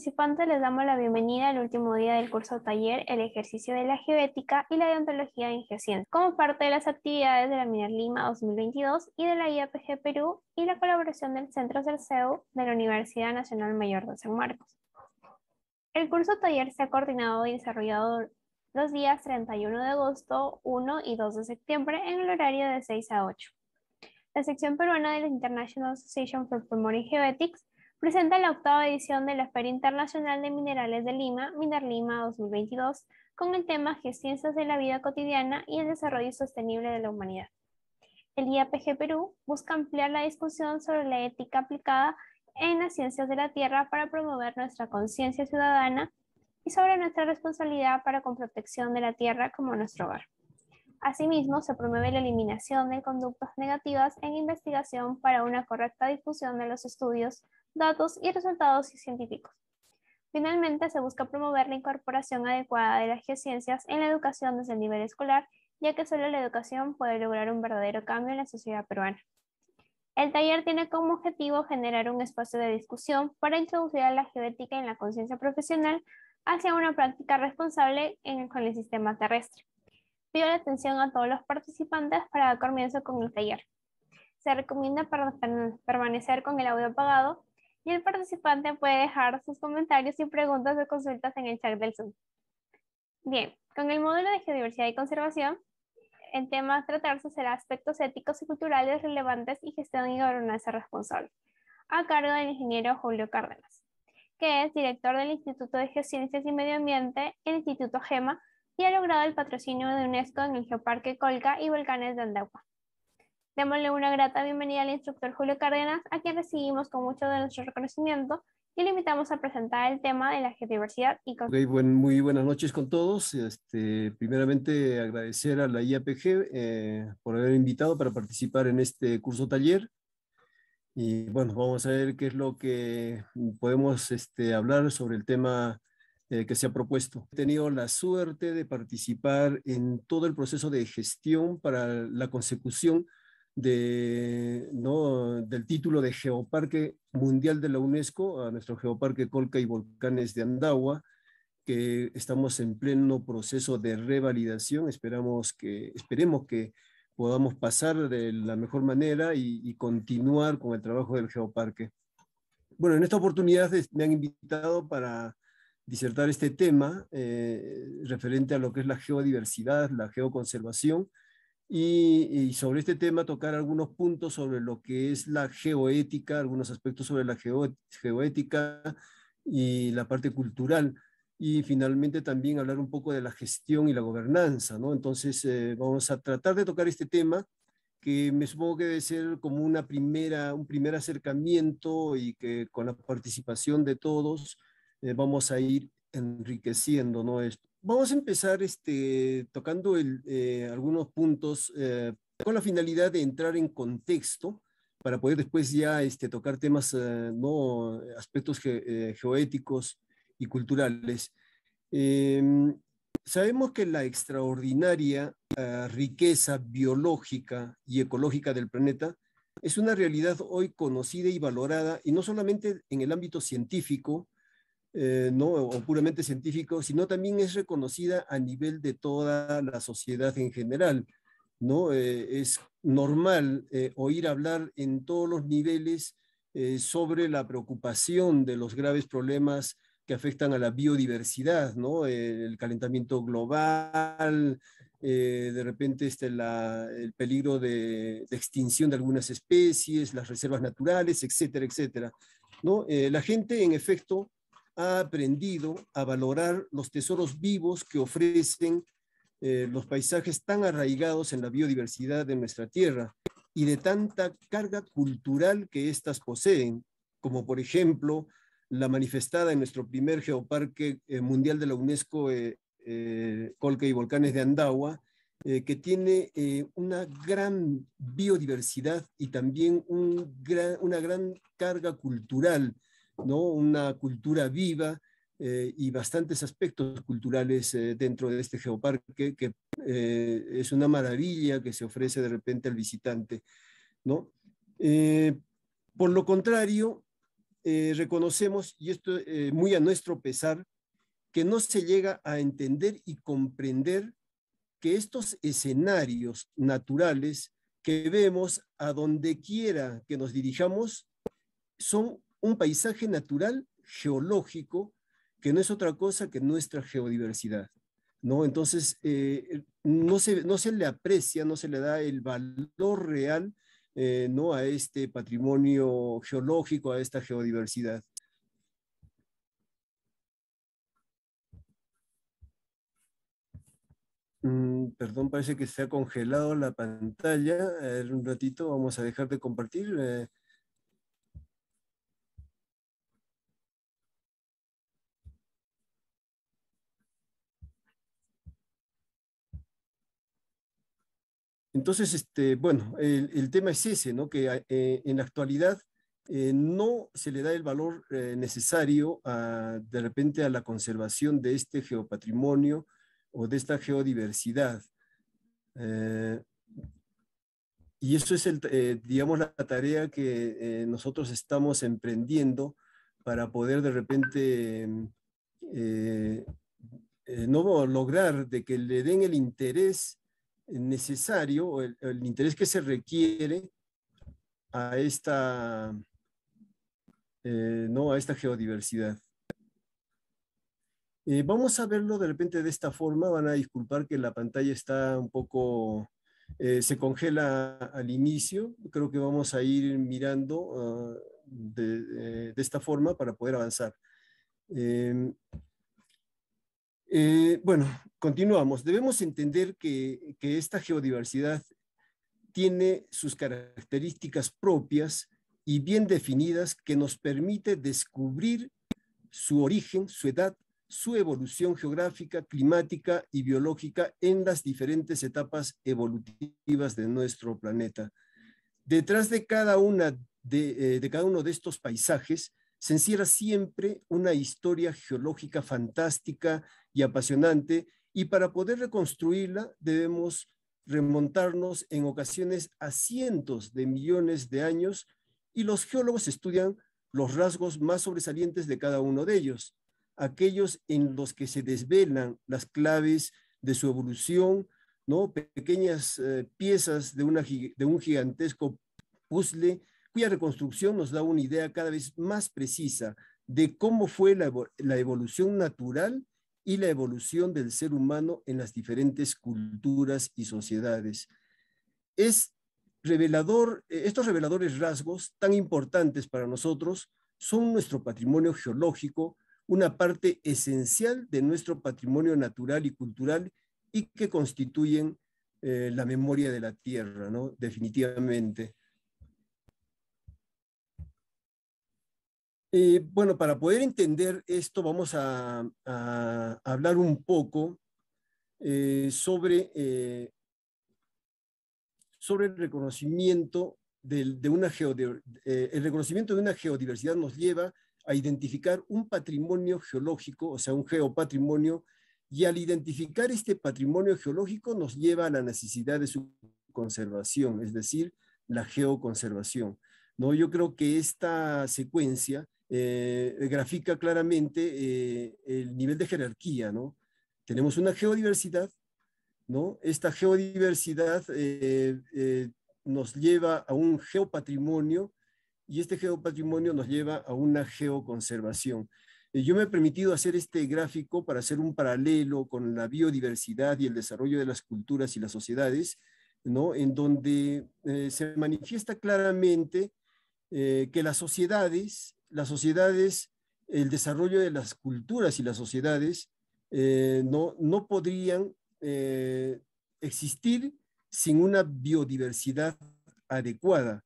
participantes les damos la bienvenida al último día del curso taller El ejercicio de la geoética y la deontología en geociencia, como parte de las actividades de la Miner Lima 2022 y de la IAPG Perú y la colaboración del Centro CEU de la Universidad Nacional Mayor de San Marcos. El curso taller se ha coordinado y desarrollado los días 31 de agosto, 1 y 2 de septiembre en el horario de 6 a 8. La sección peruana de la International Association for Primary Geoetics presenta la octava edición de la Feria Internacional de Minerales de Lima, Miner Lima 2022, con el tema Geociencias de la vida cotidiana y el desarrollo sostenible de la humanidad. El IAPG Perú busca ampliar la discusión sobre la ética aplicada en las ciencias de la Tierra para promover nuestra conciencia ciudadana y sobre nuestra responsabilidad para con protección de la Tierra como nuestro hogar. Asimismo, se promueve la eliminación de conductas negativas en investigación para una correcta difusión de los estudios, datos y resultados científicos. Finalmente, se busca promover la incorporación adecuada de las geociencias en la educación desde el nivel escolar, ya que solo la educación puede lograr un verdadero cambio en la sociedad peruana. El taller tiene como objetivo generar un espacio de discusión para introducir a la geoética en la conciencia profesional hacia una práctica responsable con el sistema terrestre. Pido la atención a todos los participantes para dar comienzo con el taller. Se recomienda permanecer con el audio apagado y el participante puede dejar sus comentarios y preguntas o consultas en el chat del Zoom. Bien, con el módulo de Geodiversidad y Conservación, el tema a tratarse será aspectos éticos y culturales relevantes y gestión y gobernanza responsable, a cargo del ingeniero Julio Cárdenas, que es director del Instituto de Geociencias y Medio Ambiente, el Instituto GEMA, y ha logrado el patrocinio de UNESCO en el Geoparque Colca y Volcanes de Andagua. Démosle una grata bienvenida al instructor Julio Cárdenas, a quien recibimos con mucho de nuestro reconocimiento y le invitamos a presentar el tema de la geodiversidad y okay, muy buenas noches con todos. Este, primeramente agradecer a la IAPG eh, por haber invitado para participar en este curso taller. Y bueno, vamos a ver qué es lo que podemos este, hablar sobre el tema eh, que se ha propuesto. He tenido la suerte de participar en todo el proceso de gestión para la consecución de, ¿no? del título de Geoparque Mundial de la UNESCO a nuestro Geoparque Colca y Volcanes de Andagua, que estamos en pleno proceso de revalidación. Esperamos que, esperemos que podamos pasar de la mejor manera y, continuar con el trabajo del Geoparque. Bueno, en esta oportunidad me han invitado para disertar este tema eh, referente a lo que es la geodiversidad, la geoconservación, y, sobre este tema tocar algunos puntos sobre lo que es la geoética, algunos aspectos sobre la geoética y la parte cultural, y finalmente también hablar un poco de la gestión y la gobernanza, ¿no? Entonces eh, vamos a tratar de tocar este tema que me supongo que debe ser como una primera, un primer acercamiento y que con la participación de todos eh, vamos a ir enriqueciendo ¿no? esto. Vamos a empezar este, tocando eh, algunos puntos eh, con la finalidad de entrar en contexto para poder después ya este, tocar temas, no aspectos geoéticos y culturales. Em, sabemos que la extraordinaria riqueza biológica y ecológica del planeta es una realidad hoy conocida y valorada, y no solamente en el ámbito científico, eh, no, o puramente científico, sino también es reconocida a nivel de toda la sociedad en general. ¿no? Eh, es normal eh, oír hablar en todos los niveles sobre la preocupación de los graves problemas que afectan a la biodiversidad, ¿no? el calentamiento global, de repente este, el peligro de, extinción de algunas especies, las reservas naturales, etcétera, etcétera. ¿no? la gente, en efecto, ha aprendido a valorar los tesoros vivos que ofrecen eh, los paisajes tan arraigados en la biodiversidad de nuestra tierra y de tanta carga cultural que éstas poseen, como por ejemplo la manifestada en nuestro primer geoparque eh, mundial de la UNESCO, eh, Colca y Volcanes de Andagua, que tiene una gran biodiversidad y también un una gran carga cultural ¿no? una cultura viva eh, y bastantes aspectos culturales eh, dentro de este geoparque que eh, es una maravilla que se ofrece de repente al visitante. ¿no? por lo contrario, reconocemos, y esto muy a nuestro pesar, que no se llega a entender y comprender que estos escenarios naturales que vemos a donde quiera que nos dirijamos son un paisaje natural geológico que no es otra cosa que nuestra geodiversidad. ¿no? Entonces, eh, no, se, no se le aprecia, no se le da el valor real eh, ¿no? a este patrimonio geológico, a esta geodiversidad. Mm, perdón, parece que se ha congelado la pantalla. un ratito vamos a dejar de compartir. Eh. Entonces, este, bueno, el, tema es ese, ¿no? Que eh, en la actualidad eh, no se le da el valor necesario de repente a la conservación de este geopatrimonio o de esta geodiversidad. Eh, y eso es, el, eh, digamos, la tarea que eh, nosotros estamos emprendiendo para poder de repente no lograr de que le den el interés necesario o el, el interés que se requiere a esta, no, a esta geodiversidad. Eh, vamos a verlo de repente de esta forma. Van a disculpar que la pantalla está un poco, eh, se congela al inicio. Creo que vamos a ir mirando ah, de, esta forma para poder avanzar. Eh, bueno, continuamos. Debemos entender que, que esta geodiversidad tiene sus características propias y bien definidas que nos permite descubrir su origen, su edad, su evolución geográfica, climática y biológica en las diferentes etapas evolutivas de nuestro planeta. Detrás de cada, una de, eh, cada uno de estos paisajes se encierra siempre una historia geológica fantástica y apasionante y para poder reconstruirla debemos remontarnos en ocasiones a cientos de millones de años y los geólogos estudian los rasgos más sobresalientes de cada uno de ellos aquellos en los que se desvelan las claves de su evolución, ¿no? pequeñas eh, piezas de, un gigantesco puzzle reconstrucción nos da una idea cada vez más precisa de cómo fue la, evolución natural y la evolución del ser humano en las diferentes culturas y sociedades. Es revelador, estos reveladores rasgos tan importantes para nosotros son nuestro patrimonio geológico, una parte esencial de nuestro patrimonio natural y cultural y que constituyen eh, la memoria de la tierra, ¿no? Definitivamente. Eh, bueno, para poder entender esto vamos a, hablar un poco eh, sobre, sobre el reconocimiento de, una el reconocimiento de una geodiversidad nos lleva a identificar un patrimonio geológico, o sea, un geopatrimonio, y al identificar este patrimonio geológico nos lleva a la necesidad de su conservación, es decir, la geoconservación. ¿no? Yo creo que esta secuencia eh, grafica claramente eh, el nivel de jerarquía. ¿no? Tenemos una geodiversidad, ¿no? esta geodiversidad eh, nos lleva a un geopatrimonio y este geopatrimonio nos lleva a una geoconservación. Eh, yo me he permitido hacer este gráfico para hacer un paralelo con la biodiversidad y el desarrollo de las culturas y las sociedades, ¿no? en donde eh, se manifiesta claramente eh, que las sociedades, las sociedades, el desarrollo de las culturas y las sociedades no, no podrían existir sin una biodiversidad adecuada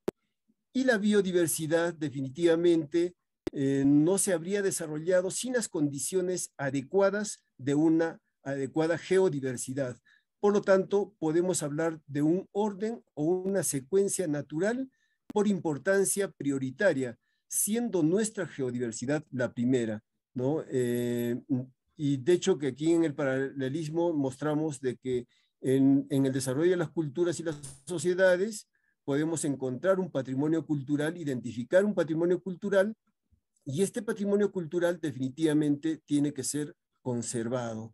y la biodiversidad definitivamente eh, no se habría desarrollado sin las condiciones adecuadas de una adecuada geodiversidad. Por lo tanto, podemos hablar de un orden o una secuencia natural por importancia prioritaria, siendo nuestra geodiversidad la primera. ¿no? Eh, y de hecho que aquí en el paralelismo mostramos de que en, en el desarrollo de las culturas y las sociedades, podemos encontrar un patrimonio cultural, identificar un patrimonio cultural Y este patrimonio cultural definitivamente tiene que ser conservado,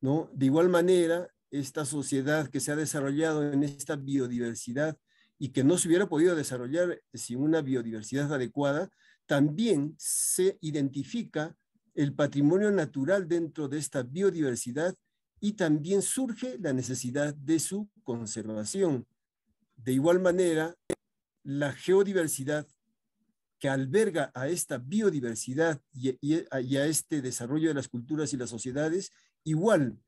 ¿no? De igual manera, esta sociedad que se ha desarrollado en esta biodiversidad y que no se hubiera podido desarrollar sin una biodiversidad adecuada, también se identifica el patrimonio natural dentro de esta biodiversidad y también surge la necesidad de su conservación. De igual manera, la geodiversidad que alberga a esta biodiversidad y, a, este desarrollo de las culturas y las sociedades, igual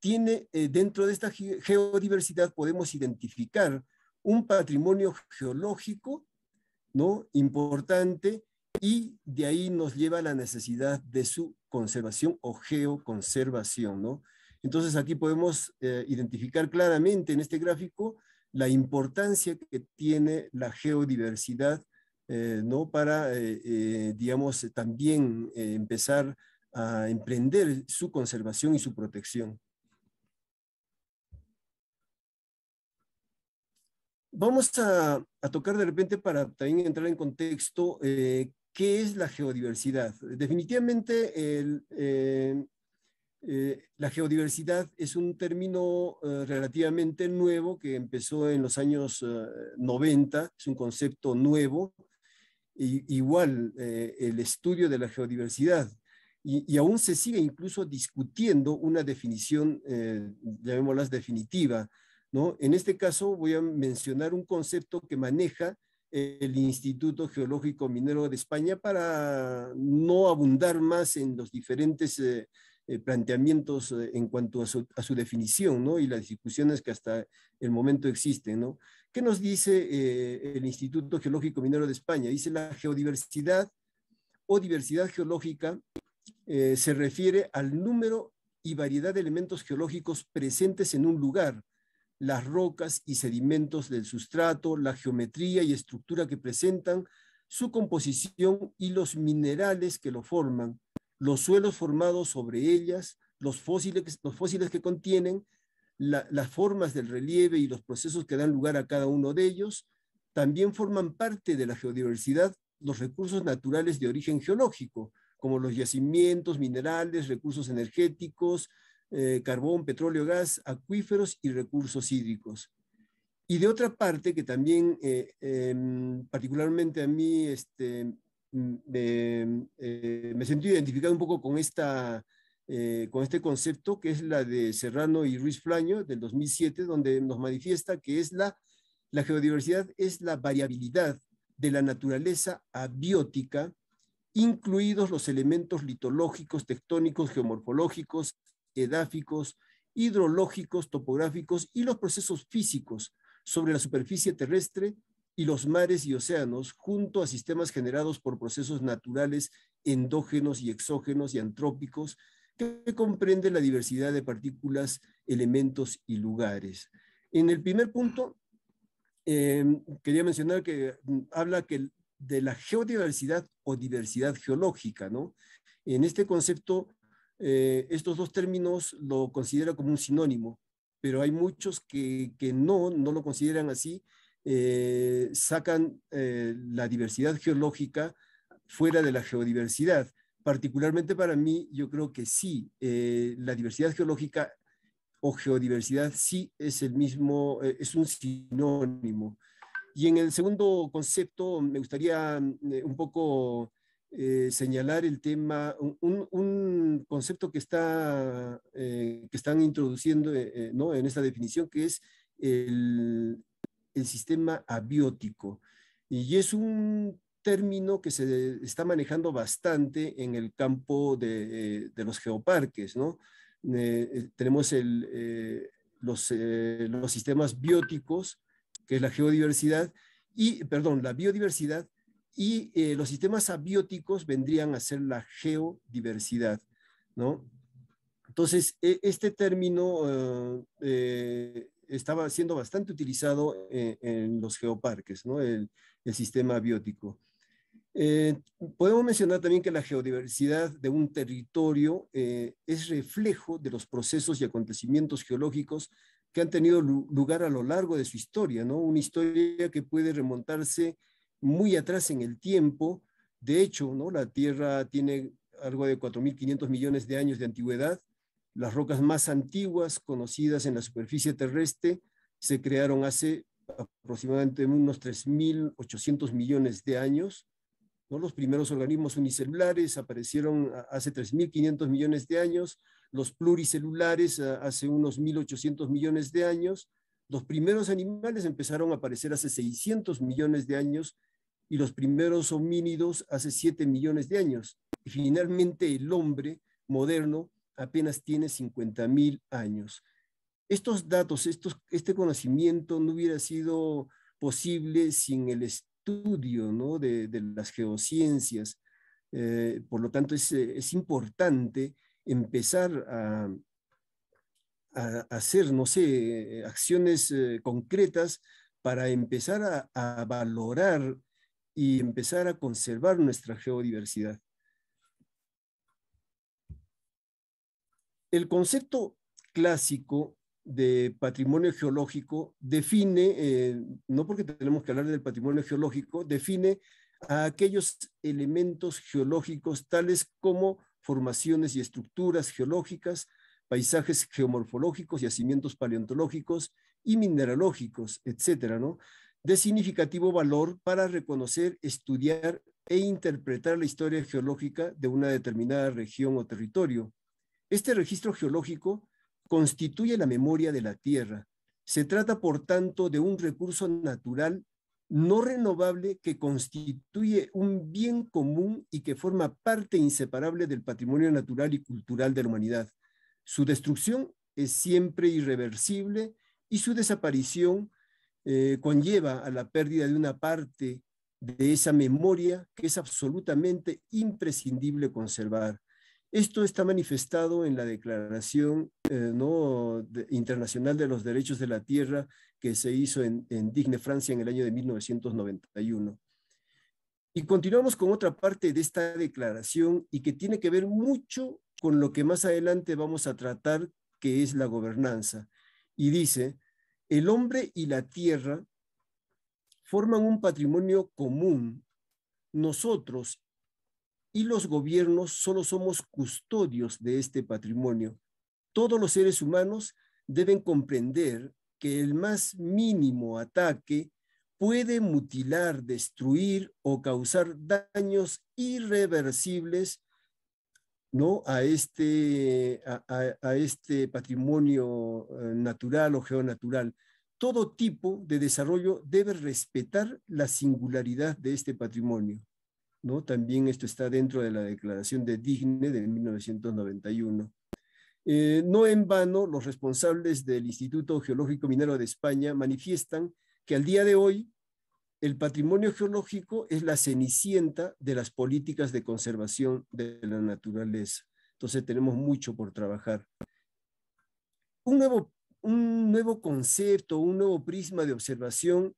tiene eh, dentro de esta geodiversidad podemos identificar un patrimonio geológico ¿no? importante y de ahí nos lleva a la necesidad de su conservación o geoconservación. ¿no? Entonces aquí podemos eh, identificar claramente en este gráfico la importancia que tiene la geodiversidad eh, ¿no? para, digamos, también empezar a emprender su conservación y su protección. Vamos a, tocar de repente para también entrar en contexto eh, qué es la geodiversidad. Definitivamente eh, eh, la geodiversidad es un término relativamente nuevo que empezó en los años 90, es un concepto nuevo. igual el estudio de la geodiversidad y, aún se sigue incluso discutiendo una definición, llamémosla definitiva, en este caso voy a mencionar un concepto que maneja el Instituto Geológico Minero de España para no abundar más en los diferentes eh, eh, planteamientos eh, en cuanto a su, definición y las discusiones que hasta el momento existen. ¿Qué nos dice el Instituto Geológico Minero de España? Dice la geodiversidad o diversidad geológica se refiere al número y variedad de elementos geológicos presentes en un lugar las rocas y sedimentos del sustrato, la geometría y estructura que presentan, su composición y los minerales que lo forman, los suelos formados sobre ellas, los fósiles, los fósiles que contienen, las formas del relieve y los procesos que dan lugar a cada uno de ellos, también forman parte de la geodiversidad los recursos naturales de origen geológico, como los yacimientos, minerales, recursos energéticos, eh, carbón, petróleo, gas, acuíferos y recursos hídricos. Y de otra parte, que también eh, em, particularmente a mí este, mm, eh, me sentí identificado un poco con, esta, con este concepto, que es la de Serrano y Ruiz Flaño del 2007, donde nos manifiesta que es la, la geodiversidad es la variabilidad de la naturaleza abiótica, incluidos los elementos litológicos, tectónicos, geomorfológicos, edáficos, hidrológicos, topográficos y los procesos físicos sobre la superficie terrestre y los mares y océanos, junto a sistemas generados por procesos naturales endógenos y exógenos y antrópicos, que comprende la diversidad de partículas, elementos y lugares. En el primer punto, em, quería mencionar que mm, habla que de la geodiversidad o diversidad geológica, ¿no? En este concepto eh, estos dos términos lo considera como un sinónimo, pero hay muchos que, que no, no lo consideran así, eh, sacan eh, la diversidad geológica fuera de la geodiversidad. Particularmente para mí, yo creo que sí, la diversidad geológica o geodiversidad sí es el mismo, es un sinónimo. Y en el segundo concepto me gustaría un poco eh, señalar el tema, un, concepto que, está, eh, que están introduciendo eh, ¿no? en esta definición, que es el, el, sistema abiótico. Y es un término que se está manejando bastante en el campo de, de los geoparques. ¿no? tenemos el, los, los sistemas bióticos, que es la geodiversidad, y, perdón, la biodiversidad y eh, los sistemas abióticos vendrían a ser la geodiversidad, ¿no? Entonces, e, este término eh, eh, estaba siendo bastante utilizado en, los geoparques, ¿no? El, el sistema abiótico. podemos mencionar también que la geodiversidad de un territorio es reflejo de los procesos y acontecimientos geológicos que han tenido lugar a lo largo de su historia, ¿no? Una historia que puede remontarse muy atrás en el tiempo De hecho, ¿no? la Tierra tiene algo de 4.500 millones de años de antigüedad. Las rocas más antiguas conocidas en la superficie terrestre se crearon hace aproximadamente unos 3.800 millones de años. ¿no? Los primeros organismos unicelulares aparecieron hace 3.500 millones de años, los pluricelulares hace unos 1.800 millones de años, los primeros animales empezaron a aparecer hace 600 millones de años y los primeros homínidos hace 7 millones de años. Y finalmente el hombre moderno apenas tiene 50 mil años. Estos datos, estos, este conocimiento no hubiera sido posible sin el estudio ¿no? de, de, las geociencias. Eh, por lo tanto, es, es importante empezar a, a, hacer, no sé, acciones eh, concretas para empezar a, a valorar y empezar a conservar nuestra geodiversidad. El concepto clásico de patrimonio geológico define, eh, no porque tenemos que hablar del patrimonio geológico, define a aquellos elementos geológicos tales como formaciones y estructuras geológicas, paisajes geomorfológicos, yacimientos paleontológicos y mineralógicos, etcétera, ¿no? De significativo valor para reconocer, estudiar e interpretar la historia geológica de una determinada región o territorio. Este registro geológico constituye la memoria de la Tierra. Se trata, por tanto, de un recurso natural no renovable que constituye un bien común y que forma parte inseparable del patrimonio natural y cultural de la humanidad. Su destrucción es siempre irreversible y su desaparición eh, conlleva a la pérdida de una parte de esa memoria que es absolutamente imprescindible conservar. Esto está manifestado en la Declaración eh, ¿no? Internacional de los Derechos de la Tierra que se hizo en, en Digne, Francia, en el año de 1991. Y continuamos con otra parte de esta declaración y que tiene que ver mucho con lo que más adelante vamos a tratar, que es la gobernanza. Y dice, el hombre y la tierra forman un patrimonio común. Nosotros y los gobiernos solo somos custodios de este patrimonio. Todos los seres humanos deben comprender que el más mínimo ataque puede mutilar, destruir o causar daños irreversibles ¿no? a, este, a, este patrimonio eh, natural o geonatural. Todo tipo de desarrollo debe respetar la singularidad de este patrimonio. ¿no? También esto está dentro de la Declaración de Digne de 1991. Eh, no en vano, los responsables del Instituto Geológico Minero de España manifiestan que al día de hoy el patrimonio geológico es la cenicienta de las políticas de conservación de la naturaleza. Entonces tenemos mucho por trabajar. Un nuevo, un nuevo concepto, un nuevo prisma de observación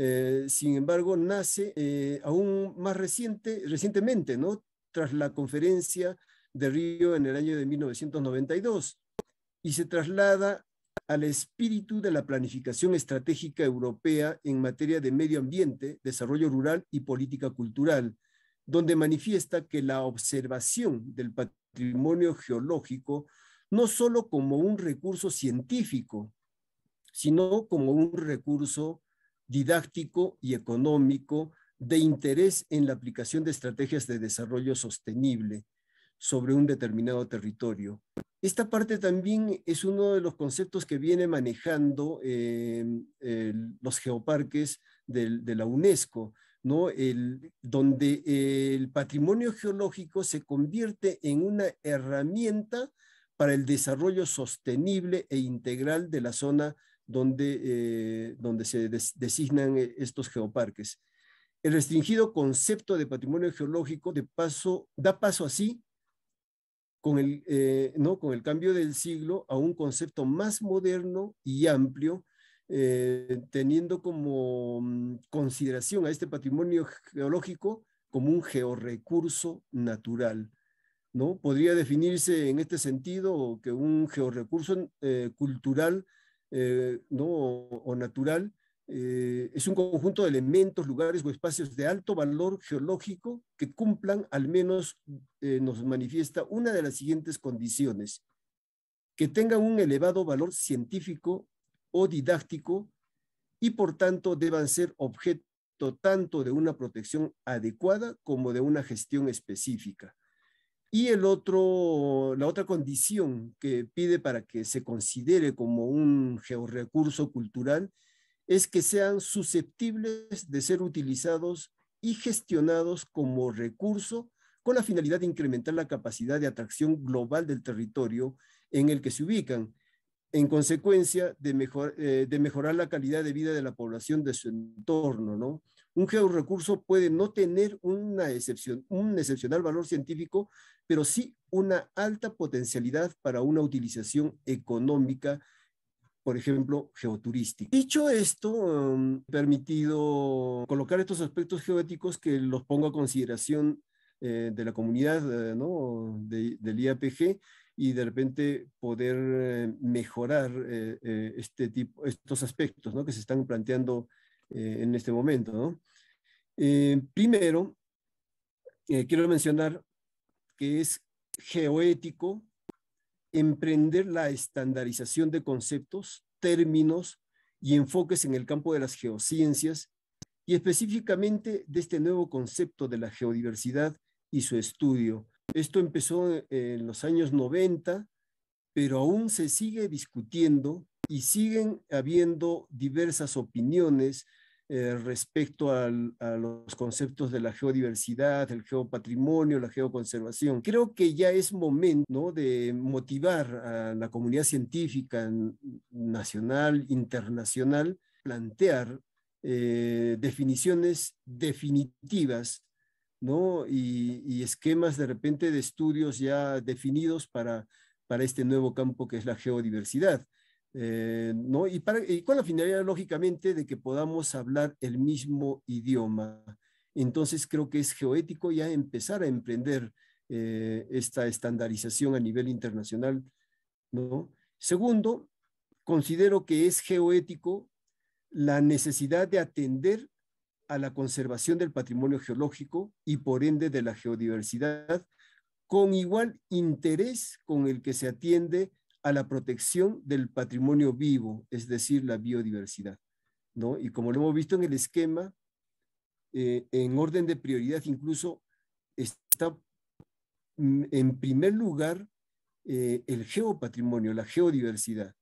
eh, sin embargo, nace eh, aún más reciente, recientemente, ¿no? Tras la conferencia de Río en el año de 1992 y se traslada al espíritu de la planificación estratégica europea en materia de medio ambiente, desarrollo rural y política cultural, donde manifiesta que la observación del patrimonio geológico no solo como un recurso científico, sino como un recurso didáctico y económico de interés en la aplicación de estrategias de desarrollo sostenible sobre un determinado territorio. Esta parte también es uno de los conceptos que viene manejando eh, los geoparques de la UNESCO, ¿no? Donde el patrimonio geológico se convierte en una herramienta para el desarrollo sostenible e integral de la zona donde, eh, donde se designan eh, estos geoparques. El restringido concepto de patrimonio geológico da paso así con el, eh, ¿no? con el cambio del siglo a un concepto más moderno y amplio, teniendo como mm, consideración a este patrimonio geológico como un georrecurso natural. ¿no? Podría definirse en este sentido que un georrecurso cultural eh, ¿no? o, natural eh, es un conjunto de elementos, lugares o espacios de alto valor geológico que cumplan, al menos eh, nos manifiesta, una de las siguientes condiciones. Que tengan un elevado valor científico o didáctico y por tanto deban ser objeto tanto de una protección adecuada como de una gestión específica. Y el otro, la otra condición que pide para que se considere como un georrecurso cultural es que sean susceptibles de ser utilizados y gestionados como recurso con la finalidad de incrementar la capacidad de atracción global del territorio en el que se ubican, en consecuencia de, mejor, eh, de mejorar la calidad de vida de la población de su entorno, ¿no? Un georrecurso puede no tener una excepción, un excepcional valor científico, pero sí una alta potencialidad para una utilización económica por ejemplo, geoturística. Dicho esto, um, permitido colocar estos aspectos geoéticos que los pongo a consideración eh, de la comunidad eh, ¿no? del IAPG y de repente poder eh, mejorar este tipo, estos aspectos que se están planteando en este momento. primero, quiero mencionar que es geoético emprender la estandarización de conceptos, términos y enfoques en el campo de las geociencias y específicamente de este nuevo concepto de la geodiversidad y su estudio. Esto empezó en los años 90, pero aún se sigue discutiendo y siguen habiendo diversas opiniones eh, respecto a los conceptos de la geodiversidad, el geopatrimonio, la geoconservación. Creo que ya es momento de motivar a la comunidad científica nacional, internacional, plantear eh, definiciones definitivas ¿no? Y, esquemas de repente de estudios ya definidos para, para este nuevo campo que es la geodiversidad. Eh, ¿no? y, con la finalidad, lógicamente, de que podamos hablar el mismo idioma. Entonces, creo que es geoético ya empezar a emprender eh, esta estandarización a nivel internacional. ¿no? Segundo, considero que es geoético la necesidad de atender a la conservación del patrimonio geológico y por ende de la geodiversidad con igual interés con el que se atiende a la protección del patrimonio vivo, es decir, la biodiversidad. ¿no? Y como lo hemos visto en el esquema, eh, en orden de prioridad incluso está mm, en primer lugar eh, el geopatrimonio, la geodiversidad,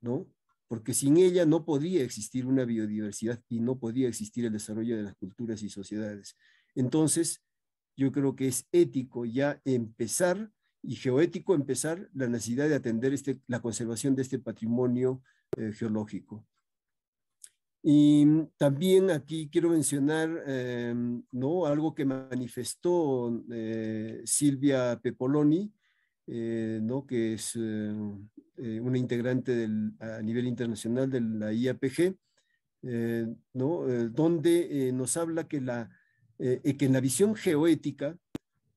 ¿no? Porque sin ella no podría existir una biodiversidad y no podría existir el desarrollo de las culturas y sociedades. Entonces, yo creo que es ético ya empezar y geoético empezar la necesidad de atender este, la conservación de este patrimonio eh, geológico. Y también aquí quiero mencionar em, ¿no? algo que manifestó eh, Silvia Pepoloni, eh, ¿no? que es una integrante del, a nivel internacional de la IAPG, ¿no? donde nos habla que, la, que en la visión geoética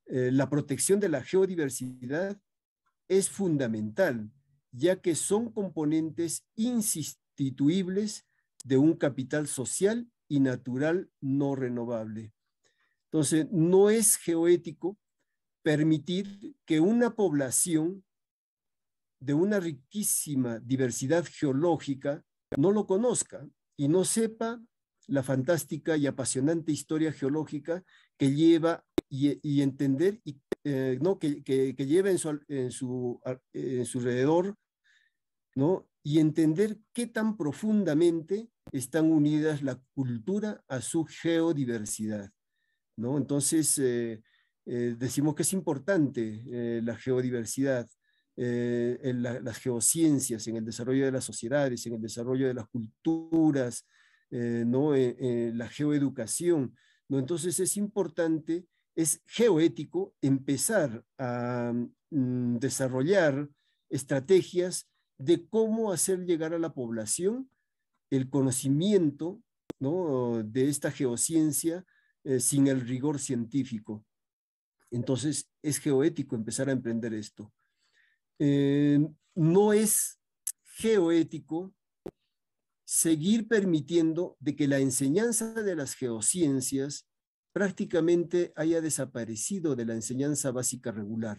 eh, la protección de la geodiversidad es fundamental, ya que son componentes insustituibles de un capital social y natural no renovable. Entonces, no es geoético permitir que una población de una riquísima diversidad geológica no lo conozca y no sepa la fantástica y apasionante historia geológica que lleva y, entender eh, ¿no? que, que, lleva en su, en, su, en su alrededor ¿no? y entender qué tan profundamente están unidas la cultura a su geodiversidad. ¿no? Entonces, eh, eh, decimos que es importante la geodiversidad, en las geociencias, en el desarrollo de las sociedades, en el desarrollo de las culturas, ¿no? la geoeducación. ¿no? Entonces es importante es geoético empezar a mm, desarrollar estrategias de cómo hacer llegar a la población el conocimiento de esta geociencia eh, sin el rigor científico. Entonces, es geoético empezar a emprender esto. Eh, no es geoético seguir permitiendo de que la enseñanza de las geociencias prácticamente haya desaparecido de la enseñanza básica regular.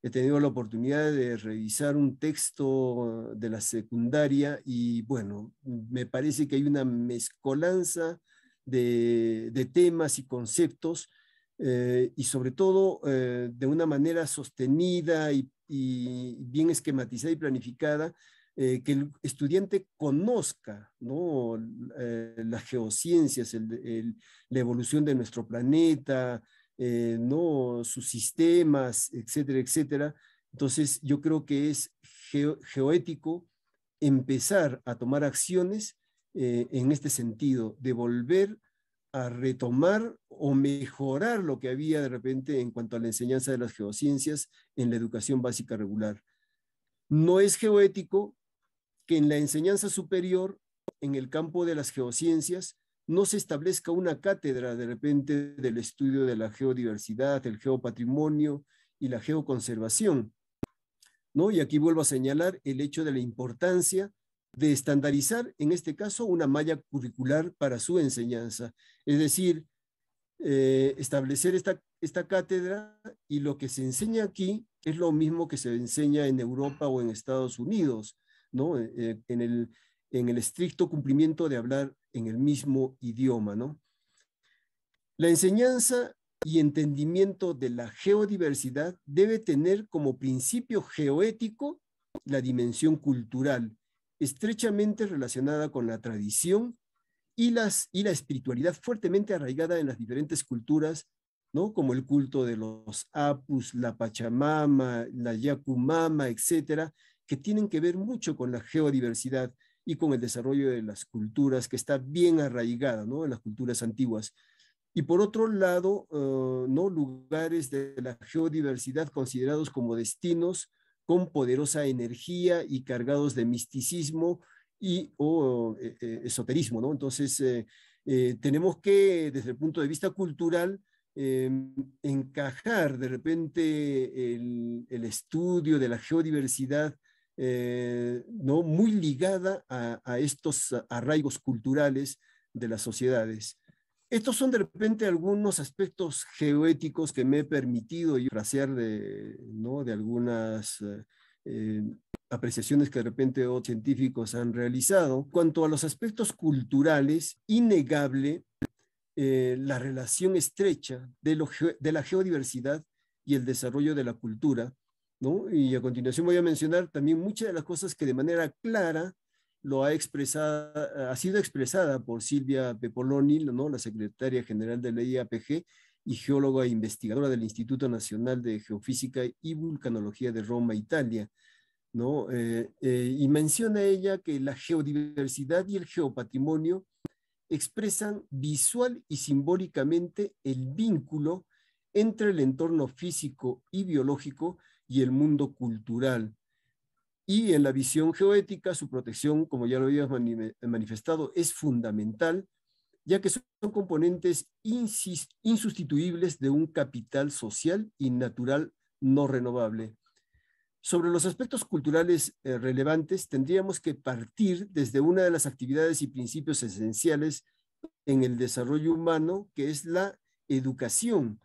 He tenido la oportunidad de revisar un texto de la secundaria y bueno, me parece que hay una mezcolanza de, temas y conceptos eh, y sobre todo eh, de una manera sostenida y, bien esquematizada y planificada, eh, que el estudiante conozca ¿no? las geociencias, la evolución de nuestro planeta, ¿no? sus sistemas, etcétera, etcétera. Entonces, yo creo que es geoético empezar a tomar acciones en este sentido, de volver a retomar o mejorar lo que había de repente en cuanto a la enseñanza de las geociencias en la educación básica regular. No es geoético que en la enseñanza superior, en el campo de las geociencias, no se establezca una cátedra de repente del estudio de la geodiversidad, el geopatrimonio y la geoconservación. ¿no? Y aquí vuelvo a señalar el hecho de la importancia de estandarizar, en este caso, una malla curricular para su enseñanza. Es decir, eh, establecer esta, esta cátedra y lo que se enseña aquí es lo mismo que se enseña en Europa o en Estados Unidos, ¿no? Eh, en, el, en el estricto cumplimiento de hablar en el mismo idioma, ¿no? La enseñanza y entendimiento de la geodiversidad debe tener como principio geoético la dimensión cultural, estrechamente relacionada con la tradición y, las, y la espiritualidad fuertemente arraigada en las diferentes culturas, ¿no? como el culto de los Apus, la Pachamama, la Yacumama, etcétera, que tienen que ver mucho con la geodiversidad y con el desarrollo de las culturas, que está bien arraigada ¿no? en las culturas antiguas. Y por otro lado, eh, ¿no? lugares de la geodiversidad considerados como destinos con poderosa energía y cargados de misticismo y o eh, eh, esoterismo, ¿no? Entonces, tenemos que, desde el punto de vista cultural, em, encajar de repente el, estudio de la geodiversidad, ¿no? Muy ligada a, estos arraigos culturales de las sociedades. Estos son de repente algunos aspectos geoéticos que me he permitido yo frasear de, ¿no? de algunas eh, eh, apreciaciones que de repente otros científicos han realizado. Cuanto a los aspectos culturales, innegable eh, la relación estrecha de, lo, de la geodiversidad y el desarrollo de la cultura. Y a continuación voy a mencionar también muchas de las cosas que de manera clara lo ha, expresado, ha sido expresada por Silvia Pepoloni, ¿no? la secretaria general de la IAPG y geóloga e investigadora del Instituto Nacional de Geofísica y Vulcanología de Roma, Italia. ¿no? Eh, eh, y menciona ella que la geodiversidad y el geopatrimonio expresan visual y simbólicamente el vínculo entre el entorno físico y biológico y el mundo cultural, y en la visión geoética, su protección, como ya lo habías manifestado, es fundamental, ya que son componentes insustituibles de un capital social y natural no renovable. Sobre los aspectos culturales eh, relevantes, tendríamos que partir desde una de las actividades y principios esenciales en el desarrollo humano, que es la educación,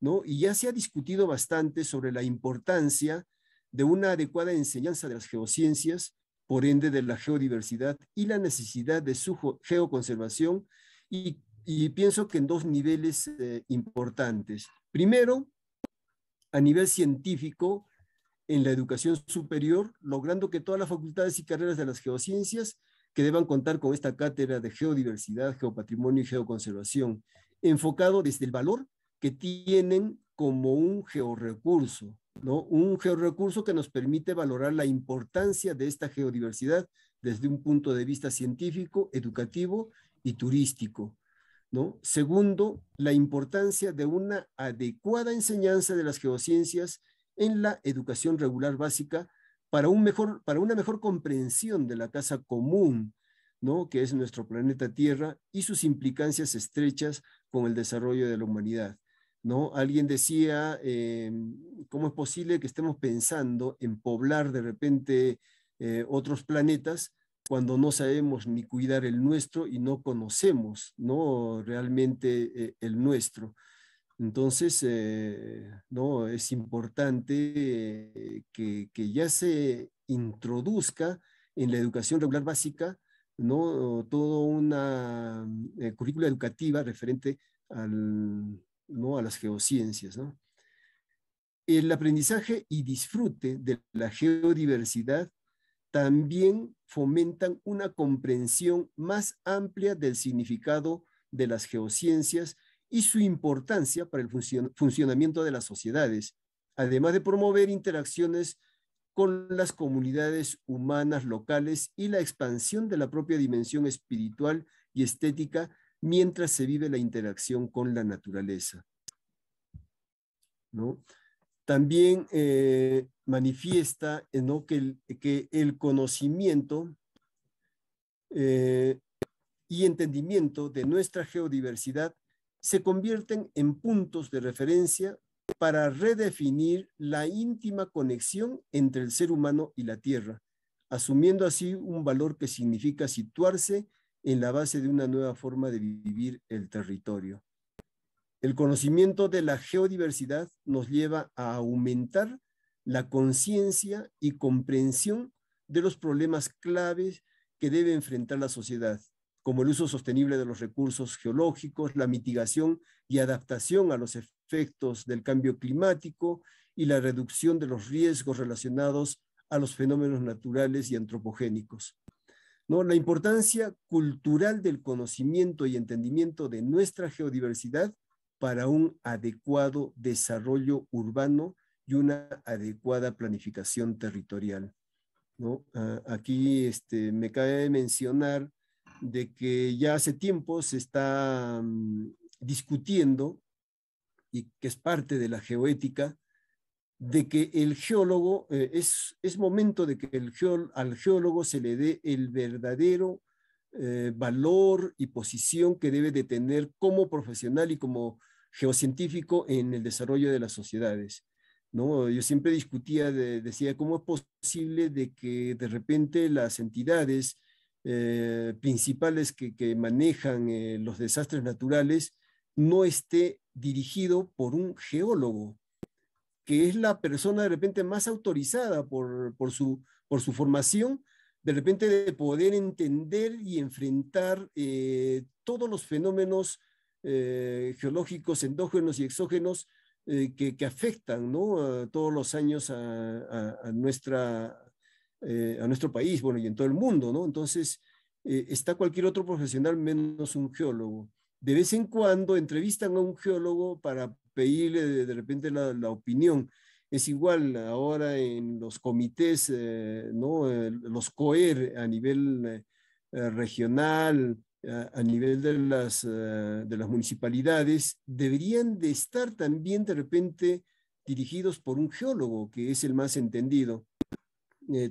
¿no? Y ya se ha discutido bastante sobre la importancia de una adecuada enseñanza de las geociencias, por ende de la geodiversidad y la necesidad de su geoconservación y, pienso que en dos niveles eh, importantes. Primero, a nivel científico, en la educación superior, logrando que todas las facultades y carreras de las geociencias que deban contar con esta cátedra de geodiversidad, geopatrimonio y geoconservación, enfocado desde el valor que tienen como un georrecurso, ¿no? Un georrecurso que nos permite valorar la importancia de esta geodiversidad desde un punto de vista científico, educativo y turístico. ¿no? Segundo, la importancia de una adecuada enseñanza de las geociencias en la educación regular básica para, un mejor, para una mejor comprensión de la casa común, ¿no? que es nuestro planeta Tierra y sus implicancias estrechas con el desarrollo de la humanidad. ¿No? Alguien decía, eh, ¿cómo es posible que estemos pensando en poblar de repente eh, otros planetas cuando no sabemos ni cuidar el nuestro y no conocemos ¿no? realmente eh, el nuestro. Entonces, eh, no, es importante que, que, ya se introduzca en la educación regular básica ¿no? toda una currícula educativa referente al, ¿no? a las geociencias. El aprendizaje y disfrute de la geodiversidad también fomentan una comprensión más amplia del significado de las geociencias y su importancia para el funcionamiento de las sociedades, además de promover interacciones con las comunidades humanas locales y la expansión de la propia dimensión espiritual y estética mientras se vive la interacción con la naturaleza. También eh, manifiesta el, que, el, conocimiento eh, y entendimiento de nuestra geodiversidad se convierten en puntos de referencia para redefinir la íntima conexión entre el ser humano y la tierra, asumiendo así un valor que significa situarse en la base de una nueva forma de vivir el territorio. El conocimiento de la geodiversidad nos lleva a aumentar la conciencia y comprensión de los problemas claves que debe enfrentar la sociedad, como el uso sostenible de los recursos geológicos, la mitigación y adaptación a los efectos del cambio climático y la reducción de los riesgos relacionados a los fenómenos naturales y antropogénicos. ¿No? La importancia cultural del conocimiento y entendimiento de nuestra geodiversidad para un adecuado desarrollo urbano y una adecuada planificación territorial. ¿no? Ah, aquí este, me cabe mencionar de que ya hace tiempo se está mm, discutiendo y que es parte de la geoética, de que el geólogo, eh, es, es, momento de que el al geólogo se le dé el verdadero eh, valor y posición que debe de tener como profesional y como geocientífico en el desarrollo de las sociedades. ¿no? Yo siempre discutía, decía, ¿cómo es posible de que de repente las entidades eh, principales que, que manejan los desastres naturales no esté dirigido por un geólogo? Que es la persona de repente más autorizada por, por, su, por su formación, de repente de poder entender y enfrentar eh, todos los fenómenos eh, geológicos endógenos y exógenos eh, que, que, afectan ¿no? todos los años a, a, nuestra, a nuestro país, bueno, y en todo el mundo, ¿no? Entonces, está cualquier otro profesional menos un geólogo. De vez en cuando entrevistan a un geólogo para pedirle de, repente la, opinión. Es igual ahora en los comités, eh, ¿no? los COER a nivel eh, regional, a, nivel de las, eh, de las municipalidades, deberían de estar también de repente dirigidos por un geólogo, que es el más entendido.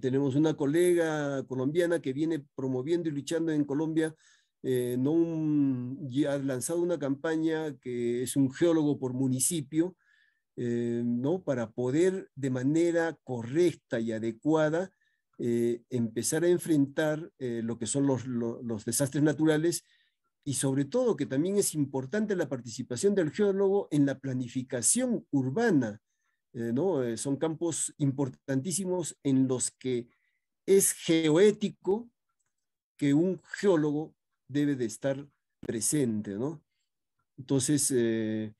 tenemos una colega colombiana que viene promoviendo y luchando en Colombia eh, no ha lanzado una campaña que es un geólogo por municipio, eh, ¿no? para poder de manera correcta y adecuada eh, empezar a enfrentar lo que son los, los, desastres naturales y sobre todo que también es importante la participación del geólogo en la planificación urbana. ¿no? son campos importantísimos en los que es geoético que un geólogo debe de estar presente, ¿no? Entonces, eh,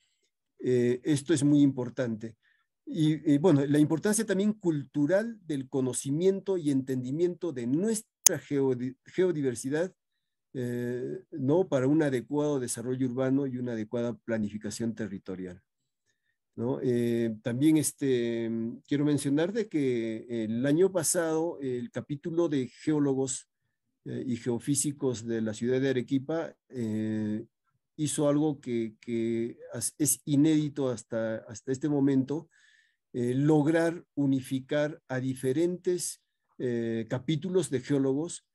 eh, esto es muy importante. Y, bueno, la importancia también cultural del conocimiento y entendimiento de nuestra geodiversidad, eh, ¿no? Para un adecuado desarrollo urbano y una adecuada planificación territorial. ¿no? también este, quiero mencionar que el año pasado el capítulo de geólogos eh, y geofísicos de la ciudad de Arequipa eh, hizo algo que, es inédito hasta, hasta este momento, eh, lograr unificar a diferentes capítulos de geólogos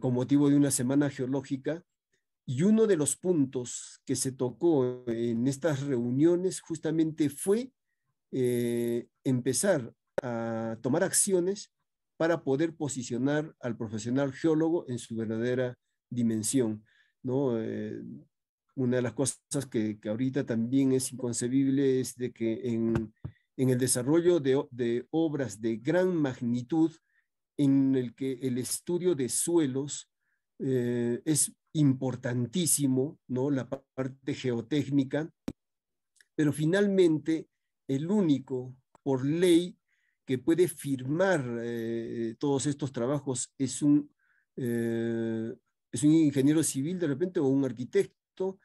con motivo de una semana geológica. Y uno de los puntos que se tocó en estas reuniones justamente fue empezar a tomar acciones para poder posicionar al profesional geólogo en su verdadera dimensión. ¿no? Eh, una de las cosas que, que, ahorita también es inconcebible es de que en, en el desarrollo de, de, obras de gran magnitud, en el que el estudio de suelos eh, es importantísimo, ¿no? la parte geotécnica, pero finalmente el único por ley que puede firmar eh, todos estos trabajos es un, eh, es un ingeniero civil de repente o un arquitecto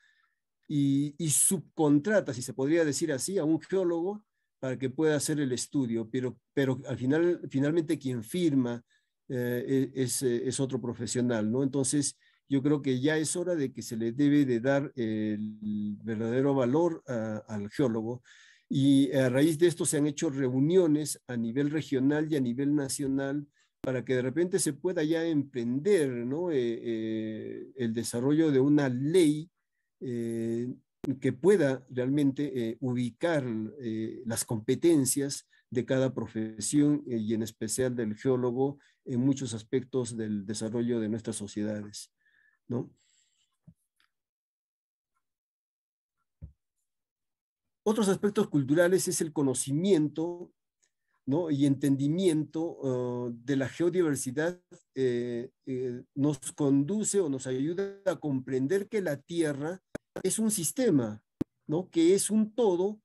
y, subcontrata, si se podría decir así, a un geólogo para que pueda hacer el estudio, pero, pero al final, finalmente quien firma eh, e, es, es, otro profesional, ¿no? Entonces, yo creo que ya es hora de que se le debe de dar el verdadero valor al geólogo y a raíz de esto se han hecho reuniones a nivel regional y a nivel nacional para que de repente se pueda ya emprender. Eh, eh, el desarrollo de una ley eh, que pueda realmente ubicar las competencias de cada profesión y en especial del geólogo en muchos aspectos del desarrollo de nuestras sociedades. ¿no? Otros aspectos culturales es el conocimiento ¿no? y entendimiento uh, de la geodiversidad eh, eh, nos conduce o nos ayuda a comprender que la Tierra es un sistema, ¿no? que es un todo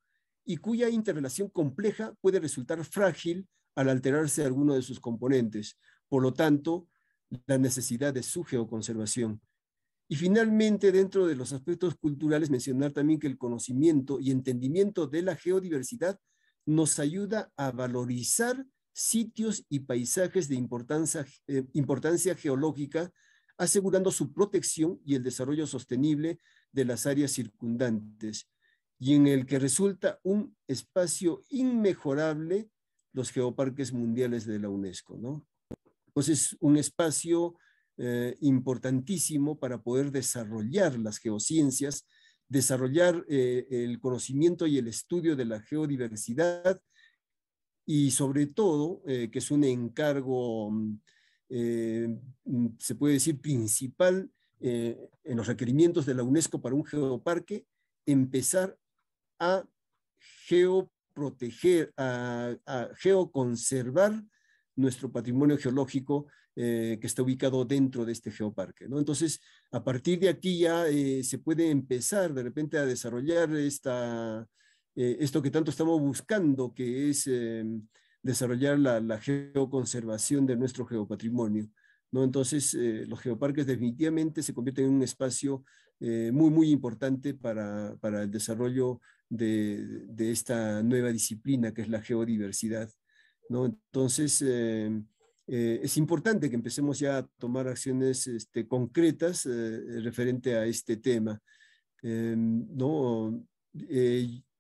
y cuya interrelación compleja puede resultar frágil al alterarse alguno de sus componentes. Por lo tanto, la necesidad de su geoconservación. Y finalmente, dentro de los aspectos culturales, mencionar también que el conocimiento y entendimiento de la geodiversidad nos ayuda a valorizar sitios y paisajes de importancia, eh, importancia geológica, asegurando su protección y el desarrollo sostenible de las áreas circundantes, y en el que resulta un espacio inmejorable los geoparques mundiales de la UNESCO. ¿no? Entonces, un espacio eh, importantísimo para poder desarrollar las geociencias, desarrollar eh, el conocimiento y el estudio de la geodiversidad y sobre todo, eh, que es un encargo, mm, se puede decir, principal en los requerimientos de la UNESCO para un geoparque, empezar a geoproteger, a geoconservar nuestro patrimonio geológico eh, que está ubicado dentro de este geoparque. ¿no? Entonces, a partir de aquí ya eh, se puede empezar de repente a desarrollar esta, eh, esto que tanto estamos buscando, que es desarrollar la, geoconservación de nuestro geopatrimonio. ¿no? Entonces, los geoparques definitivamente se convierten en un espacio muy, muy importante para, para el desarrollo de, de, esta nueva disciplina que es la geodiversidad. ¿no? Entonces, eh, es importante que empecemos ya a tomar acciones este, concretas eh, referente a este tema. Eh, no,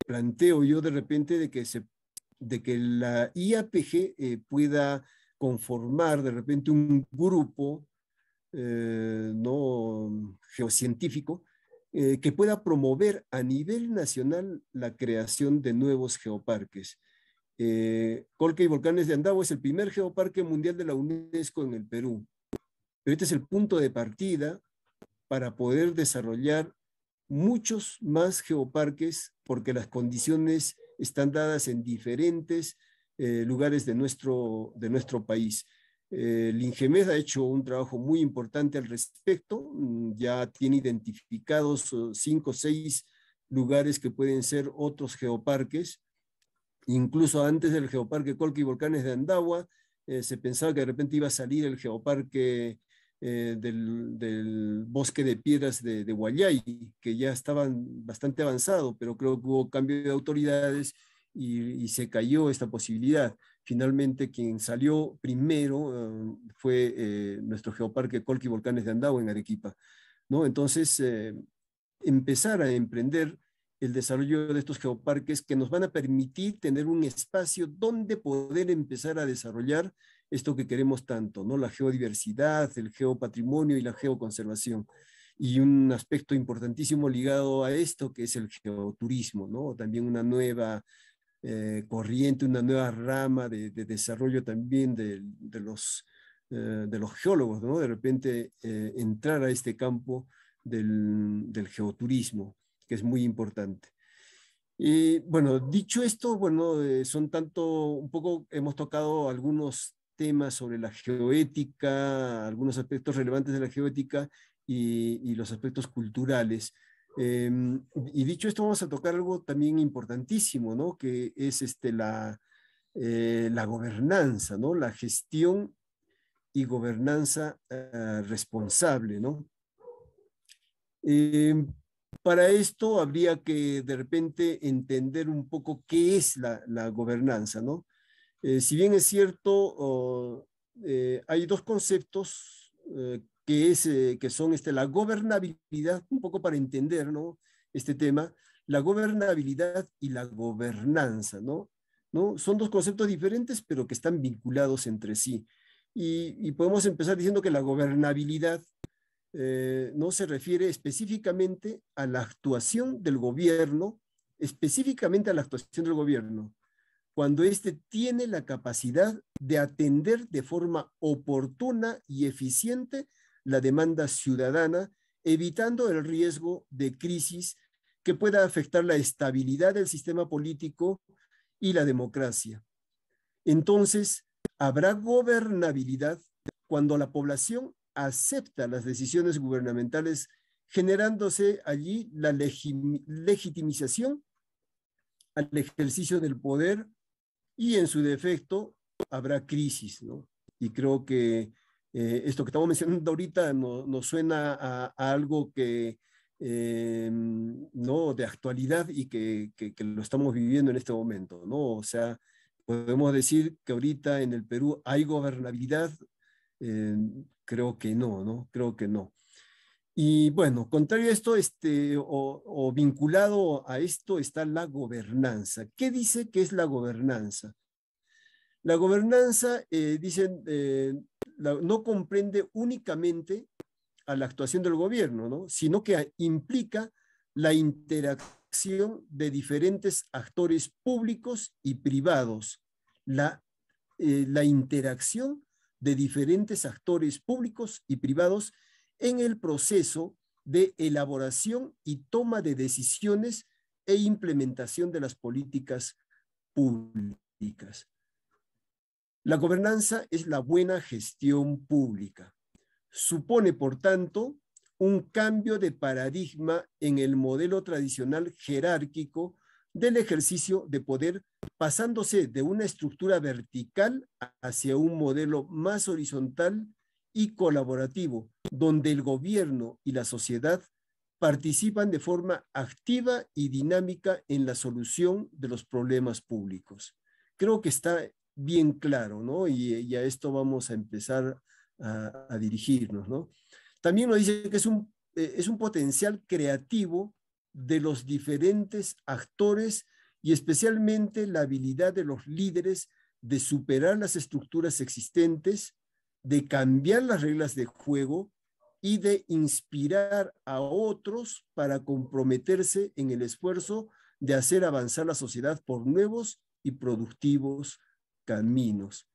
planteo yo de repente de que la IAPG pueda conformar de repente un grupo no geocientífico que pueda promover a nivel nacional la creación de nuevos geoparques. Eh, Colque y Volcanes de Andavo es el primer geoparque mundial de la UNESCO en el Perú. Pero este es el punto de partida para poder desarrollar muchos más geoparques porque las condiciones están dadas en diferentes eh, lugares de nuestro, de nuestro país. Eh, el INGEMED ha hecho un trabajo muy importante al respecto, mm, ya tiene identificados cinco o seis lugares que pueden ser otros geoparques Incluso antes del Geoparque Colque y Volcanes de Andagua, eh, se pensaba que de repente iba a salir el Geoparque eh, del, Bosque de Piedras de, de Guayay, que ya estaban bastante avanzado, pero creo que hubo cambio de autoridades y, se cayó esta posibilidad. Finalmente, quien salió primero eh, fue nuestro Geoparque Colque y Volcanes de Andagua en Arequipa. ¿no? Entonces, empezar a emprender el desarrollo de estos geoparques que nos van a permitir tener un espacio donde poder empezar a desarrollar esto que queremos tanto, ¿no? La geodiversidad, el geopatrimonio y la geoconservación. Y un aspecto importantísimo ligado a esto que es el geoturismo, ¿no? También una nueva corriente, una nueva rama de, desarrollo también de, los, de los geólogos, ¿no? De repente entrar a este campo del, del geoturismo, que es muy importante. Y bueno, dicho esto, bueno, eh, son tanto, un poco hemos tocado algunos temas sobre la geoética, algunos aspectos relevantes de la geoética y, los aspectos culturales. Em, y dicho esto, vamos a tocar algo también importantísimo, ¿no? Que es este, la, eh, la gobernanza, ¿no? La gestión y gobernanza eh, responsable, ¿no? Para esto habría que de repente entender un poco qué es la, gobernanza, ¿no? Eh, si bien es cierto, eh, hay dos conceptos eh, que, es, que son este, la gobernabilidad, un poco para entender ¿no? este tema, la gobernabilidad y la gobernanza, ¿no? ¿no? Son dos conceptos diferentes, pero que están vinculados entre sí. y podemos empezar diciendo que la gobernabilidad eh, no se refiere específicamente a la actuación del gobierno, específicamente a la actuación del gobierno, cuando éste tiene la capacidad de atender de forma oportuna y eficiente la demanda ciudadana, evitando el riesgo de crisis que pueda afectar la estabilidad del sistema político y la democracia. Entonces, habrá gobernabilidad cuando la población acepta las decisiones gubernamentales, generándose allí la legitimización al ejercicio del poder y en su defecto habrá crisis, ¿no? Y creo que eh, esto que estamos mencionando ahorita nos suena a, algo que, eh, ¿no? De actualidad y que, que, lo estamos viviendo en este momento, ¿no? O sea, podemos decir que ahorita en el Perú hay gobernabilidad, eh, creo que no, ¿no? Creo que no. Y bueno, contrario a esto, este, o, vinculado a esto está la gobernanza. ¿Qué dice que es la gobernanza? La gobernanza, eh, dicen, eh, no comprende únicamente a la actuación del gobierno, ¿no? sino que implica la interacción de diferentes actores públicos y privados, la, eh, la interacción de diferentes actores públicos y privados en el proceso de elaboración y toma de decisiones e implementación de las políticas públicas. La gobernanza es la buena gestión pública. Supone, por tanto, un cambio de paradigma en el modelo tradicional jerárquico del ejercicio de poder, pasándose de una estructura vertical hacia un modelo más horizontal y colaborativo, donde el gobierno y la sociedad participan de forma activa y dinámica en la solución de los problemas públicos. Creo que está bien claro, ¿no? Y, a esto vamos a empezar a, dirigirnos, ¿no? También nos dice que es un, eh, es un potencial creativo de los diferentes actores y especialmente la habilidad de los líderes de superar las estructuras existentes, de cambiar las reglas de juego y de inspirar a otros para comprometerse en el esfuerzo de hacer avanzar la sociedad por nuevos y productivos caminos.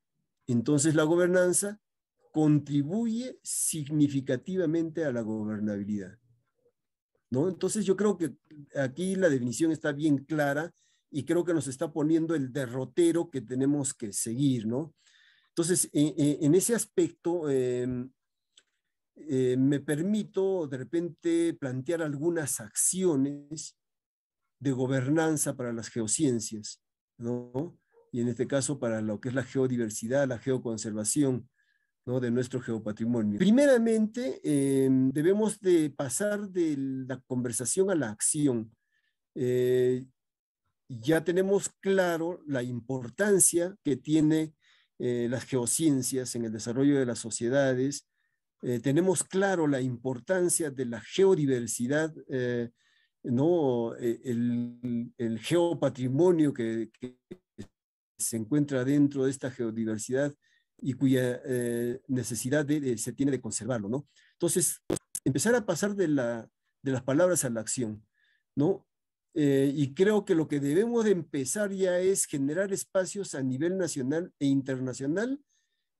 Entonces la gobernanza contribuye significativamente a la gobernabilidad. ¿No? Entonces yo creo que aquí la definición está bien clara y creo que nos está poniendo el derrotero que tenemos que seguir, ¿no? Entonces, e, e, en ese aspecto, em, eh, me permito de repente plantear algunas acciones de gobernanza para las geociencias, ¿no? Y en este caso para lo que es la geodiversidad, la geoconservación, de nuestro geopatrimonio. Primeramente, em, debemos de pasar de la conversación a la acción. Eh, ya tenemos claro la importancia que tiene eh, las geociencias en el desarrollo de las sociedades. Eh, tenemos claro la importancia de la geodiversidad, ¿no? el, el geopatrimonio que se encuentra dentro de esta geodiversidad y cuya eh, necesidad se tiene de conservarlo, ¿no? Entonces, empezar a pasar de, la, de las palabras a la acción, ¿no? eh, y creo que lo que debemos de empezar ya es generar espacios a nivel nacional e internacional,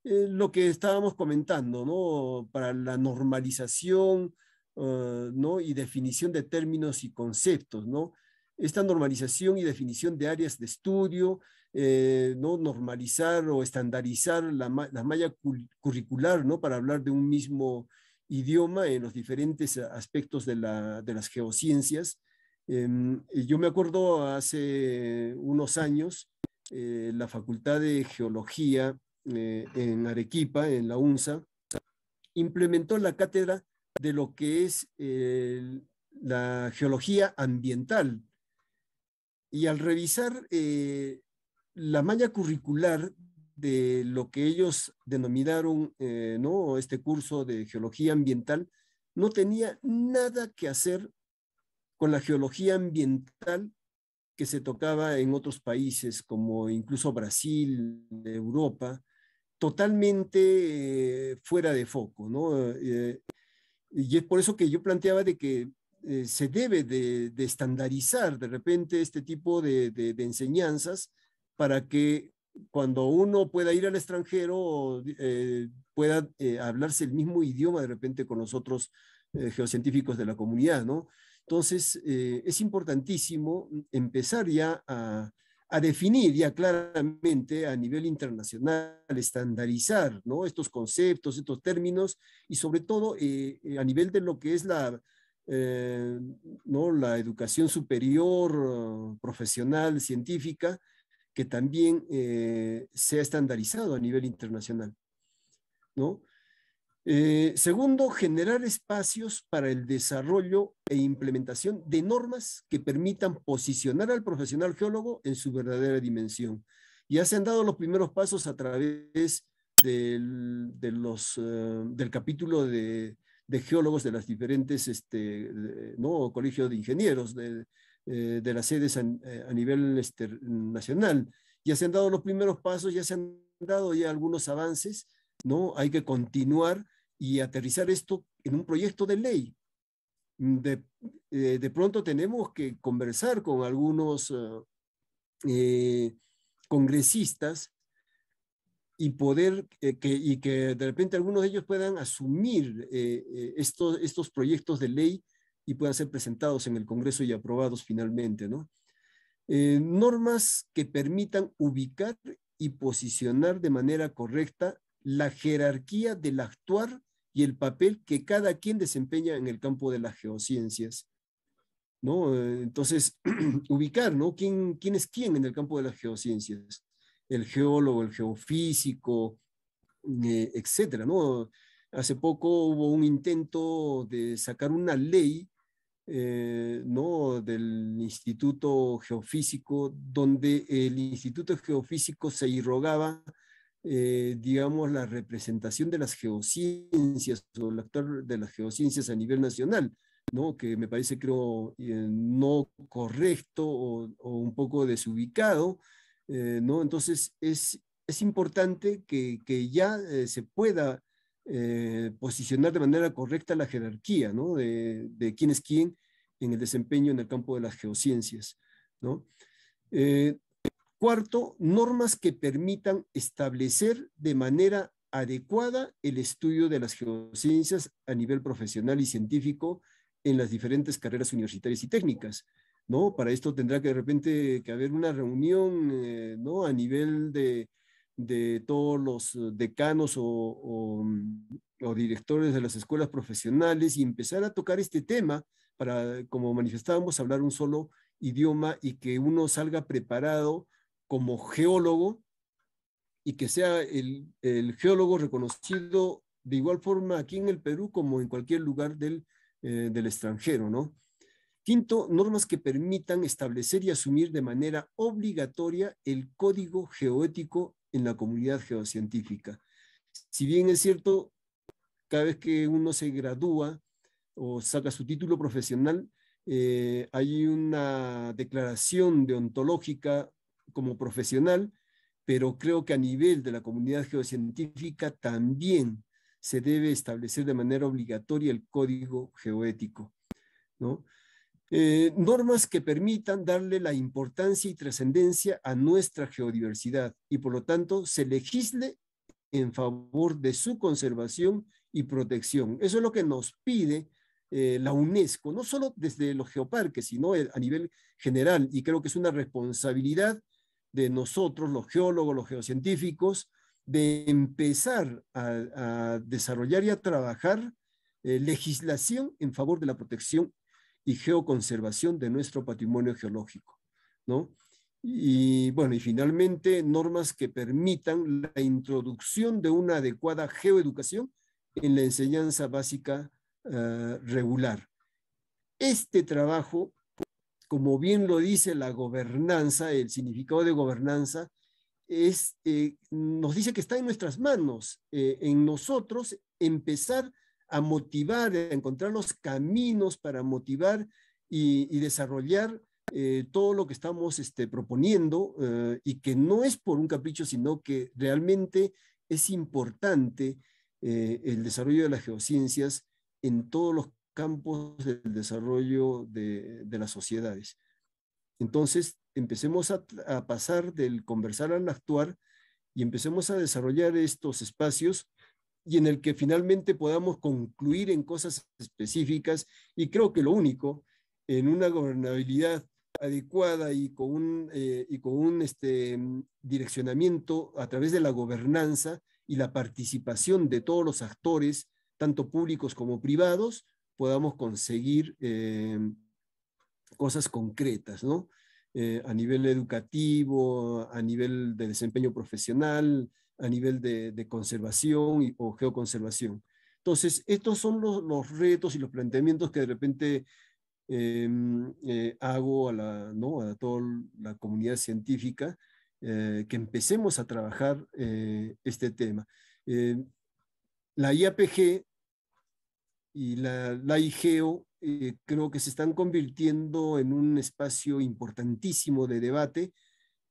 eh, lo que estábamos comentando, ¿no? Para la normalización, ¿no? Y definición de términos y conceptos, ¿no? Esta normalización y definición de áreas de estudio, eh, ¿no? normalizar o estandarizar la, la malla curricular ¿no? para hablar de un mismo idioma en los diferentes aspectos de, la, de las geociencias. Em, yo me acuerdo hace unos años, eh, la Facultad de Geología eh, en Arequipa, en la UNSA, implementó la cátedra de lo que es la geología ambiental. Y al revisar la malla curricular de lo que ellos denominaron eh, este curso de geología ambiental no tenía nada que hacer con la geología ambiental que se tocaba en otros países, como incluso Brasil, Europa, totalmente eh, fuera de foco. Eh, y es por eso que yo planteaba de que se debe de, estandarizar de repente este tipo de enseñanzas para que cuando uno pueda ir al extranjero eh, pueda eh, hablarse el mismo idioma de repente con los otros eh, geocientíficos de la comunidad, ¿no? Entonces, es importantísimo empezar ya a, a, definir ya claramente a nivel internacional, estandarizar, ¿no? Estos conceptos, estos términos y sobre todo a nivel de lo que es la, ¿no? la educación superior, profesional, científica, que también eh, sea estandarizado a nivel internacional. ¿no? Eh, segundo, generar espacios para el desarrollo e implementación de normas que permitan posicionar al profesional geólogo en su verdadera dimensión. Ya se han dado los primeros pasos a través del, de eh, del capítulo de, de, geólogos de las diferentes este, ¿no? colegios de ingenieros, de, eh, de las sedes a, eh, nivel este, nacional. Ya se han dado los primeros pasos, ya se han dado ya algunos avances, ¿no? Hay que continuar y aterrizar esto en un proyecto de ley. De, eh, de pronto tenemos que conversar con algunos congresistas y poder que, y que de repente algunos de ellos puedan asumir estos, estos proyectos de ley y puedan ser presentados en el Congreso y aprobados finalmente, ¿no? Eh, normas que permitan ubicar y posicionar de manera correcta la jerarquía del actuar y el papel que cada quien desempeña en el campo de las geociencias. ¿no? Eh, entonces, ubicar, ¿no? ¿Quién, ¿Quién es quién en el campo de las geociencias? El geólogo, el geofísico, eh, etcétera, ¿no? Hace poco hubo un intento de sacar una ley eh, ¿no? del Instituto Geofísico, donde el Instituto Geofísico se irrogaba, eh, digamos, la representación de las geociencias o el actor de las geociencias a nivel nacional, ¿no? que me parece, creo, eh, no correcto o, un poco desubicado. ¿no? Entonces, es, es importante que, que ya se pueda eh, posicionar de manera correcta la jerarquía ¿no? de, quién es quién en el desempeño en el campo de las geociencias. ¿no? Eh, cuarto, normas que permitan establecer de manera adecuada el estudio de las geociencias a nivel profesional y científico en las diferentes carreras universitarias y técnicas. ¿no? Para esto tendrá que de repente que haber una reunión eh, ¿no? a nivel de, de todos los eh, decanos o, o, directores de las escuelas profesionales y empezar a tocar este tema para, como manifestábamos, hablar un solo idioma y que uno salga preparado como geólogo y que sea el, el geólogo reconocido de igual forma aquí en el Perú como en cualquier lugar del, eh, del extranjero, ¿no? Quinto, normas que permitan establecer y asumir de manera obligatoria el código geoético en la comunidad geocientífica. Si bien es cierto, cada vez que uno se gradúa o saca su título profesional, eh, hay una declaración deontológica como profesional, pero creo que a nivel de la comunidad geocientífica también se debe establecer de manera obligatoria el código geoético. ¿no? Eh, normas que permitan darle la importancia y trascendencia a nuestra geodiversidad y por lo tanto se legisle en favor de su conservación y protección. Eso es lo que nos pide eh, la UNESCO, no solo desde los geoparques, sino a nivel general, y creo que es una responsabilidad de nosotros, los geólogos, los geocientíficos, de empezar a, desarrollar y a trabajar eh, legislación en favor de la protección y geoconservación de nuestro patrimonio geológico, ¿no? Y bueno, y finalmente normas que permitan la introducción de una adecuada geoeducación en la enseñanza básica eh, regular. Este trabajo, como bien lo dice la gobernanza, el significado de gobernanza, es, eh, nos dice que está en nuestras manos, eh, en nosotros empezar a motivar, a encontrar los caminos para motivar y, desarrollar eh, todo lo que estamos este, proponiendo y que no es por un capricho, sino que realmente es importante el desarrollo de las geociencias en todos los campos del desarrollo de, de las sociedades. Entonces, empecemos a, pasar del conversar al actuar y empecemos a desarrollar estos espacios y en el que finalmente podamos concluir en cosas específicas y creo que lo único en una gobernabilidad adecuada y con un, eh, y con un este, direccionamiento a través de la gobernanza y la participación de todos los actores, tanto públicos como privados, podamos conseguir eh, cosas concretas, ¿no? Eh, a nivel educativo, a nivel de desempeño profesional, a nivel de, conservación o geoconservación. Entonces, estos son los, retos y los planteamientos que de repente em, eh, hago a, la, ¿no? a toda la comunidad científica, eh, que empecemos a trabajar este tema. la IAPG y la, IGEO eh, creo que se están convirtiendo en un espacio importantísimo de debate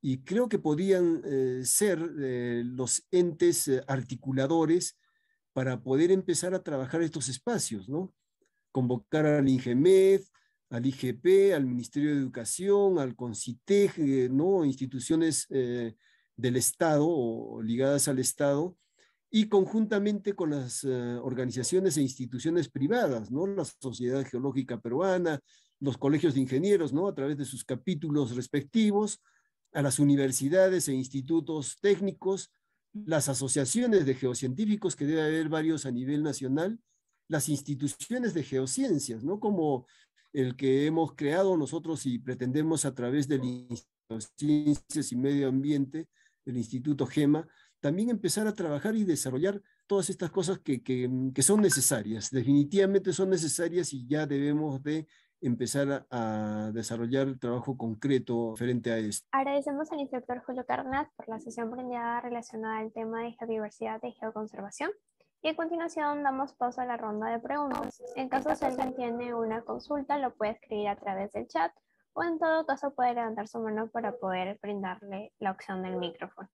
y creo que podían eh, ser eh, los entes articuladores para poder empezar a trabajar estos espacios, ¿no? Convocar al INGEMED, al IGP, al Ministerio de Educación, al CONCITEG, ¿no? Instituciones del Estado o ligadas al Estado, y conjuntamente con las eh, organizaciones e instituciones privadas, ¿no? La Sociedad Geológica Peruana, los colegios de ingenieros, ¿no? A través de sus capítulos respectivos, a las universidades e institutos técnicos, las asociaciones de geocientíficos, que debe haber varios a nivel nacional, las instituciones de geociencias, ¿no? Como el que hemos creado nosotros y pretendemos a través del Instituto Ciencias y Medio Ambiente, el Instituto GEMA, también empezar a trabajar y desarrollar todas estas cosas que, que, que son necesarias. Definitivamente son necesarias y ya debemos de empezar a, desarrollar el trabajo concreto frente a esto. Agradecemos al instructor Julio Carnat por la sesión brindada relacionada al tema de geodiversidad y geoconservación. Y a continuación damos paso a la ronda de preguntas. En caso de que alguien tiene una consulta, lo puede escribir a través del chat o en todo caso puede levantar su mano para poder brindarle la opción del micrófono.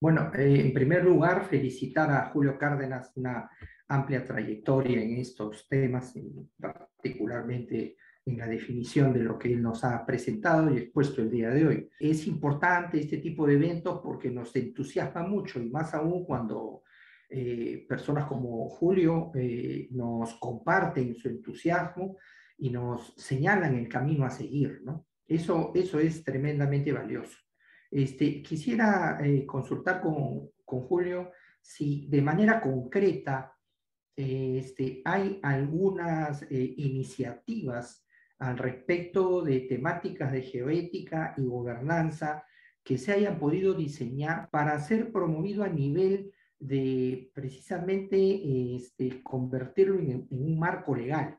Bueno, eh, en primer lugar, felicitar a Julio Cárdenas, una amplia trayectoria en estos temas, particularmente en la definición de lo que él nos ha presentado y expuesto el día de hoy. Es importante este tipo de eventos porque nos entusiasma mucho y más aún cuando eh, personas como Julio eh, nos comparten su entusiasmo y nos señalan el camino a seguir, ¿no? Eso, eso es tremendamente valioso. Este, quisiera eh, consultar con, con, Julio si de manera concreta este, hay algunas eh, iniciativas al respecto de temáticas de geoética y gobernanza que se hayan podido diseñar para ser promovido a nivel de precisamente este, convertirlo en, un marco legal.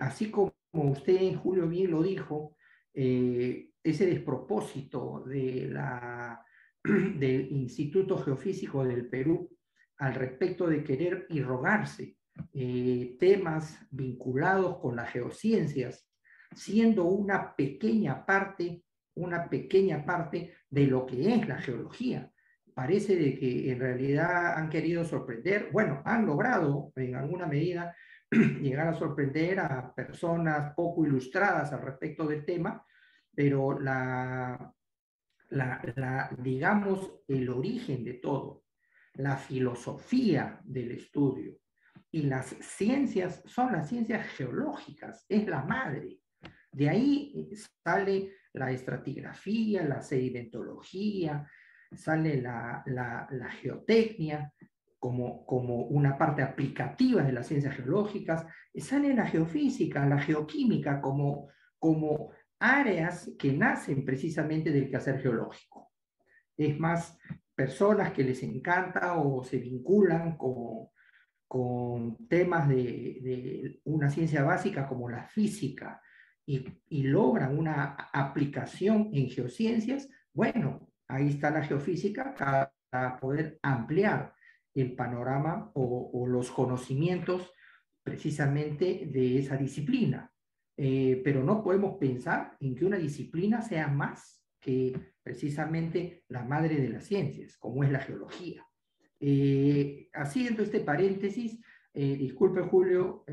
así como usted, Julio, bien lo dijo, ese despropósito del Instituto Geofísico del Perú al respecto de querer irrogarse eh, temas vinculados con las geociencias, siendo una pequeña parte, una pequeña parte de lo que es la geología. Parece de que en realidad han querido sorprender, bueno, han logrado en alguna medida, llegar a sorprender a personas poco ilustradas al respecto del tema, pero la, la, digamos, el origen de todo, la filosofía del estudio y las ciencias son las ciencias geológicas, es la madre. De ahí sale la estratigrafía, la sedimentología, sale la, la, geotecnia como, como una parte aplicativa de las ciencias geológicas, sale la geofísica, la geoquímica como, como áreas que nacen precisamente del quehacer geológico. Es más, personas que les encanta o se vinculan con, con temas de, una ciencia básica como la física y, logran una aplicación en geociencias, bueno, ahí está la geofísica para poder ampliar el panorama o, o los conocimientos precisamente de esa disciplina. Eh, pero no podemos pensar en que una disciplina sea más que precisamente la madre de las ciencias, como es la geología. Eh, haciendo este paréntesis, eh, disculpe Julio,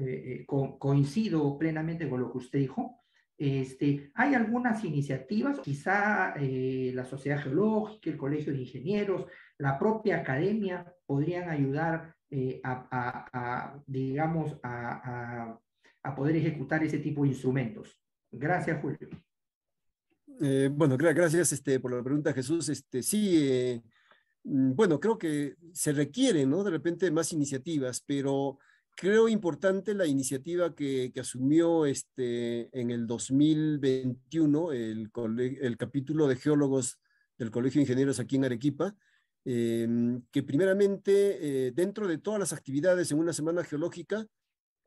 coincido plenamente con lo que usted dijo. Este, hay algunas iniciativas, quizá la Sociedad Geológica, el Colegio de Ingenieros, la propia academia podrían ayudar a, digamos, a a poder ejecutar ese tipo de instrumentos. Gracias, Julio. Eh, bueno, gracias este, por la pregunta, Jesús. Este, sí, eh, mm, bueno, creo que se requieren, ¿no? De repente más iniciativas, pero creo importante la iniciativa que, asumió este, en el 2021 el, el, capítulo de geólogos del Colegio de Ingenieros aquí en Arequipa, em, que primeramente, eh, dentro de todas las actividades en una semana geológica,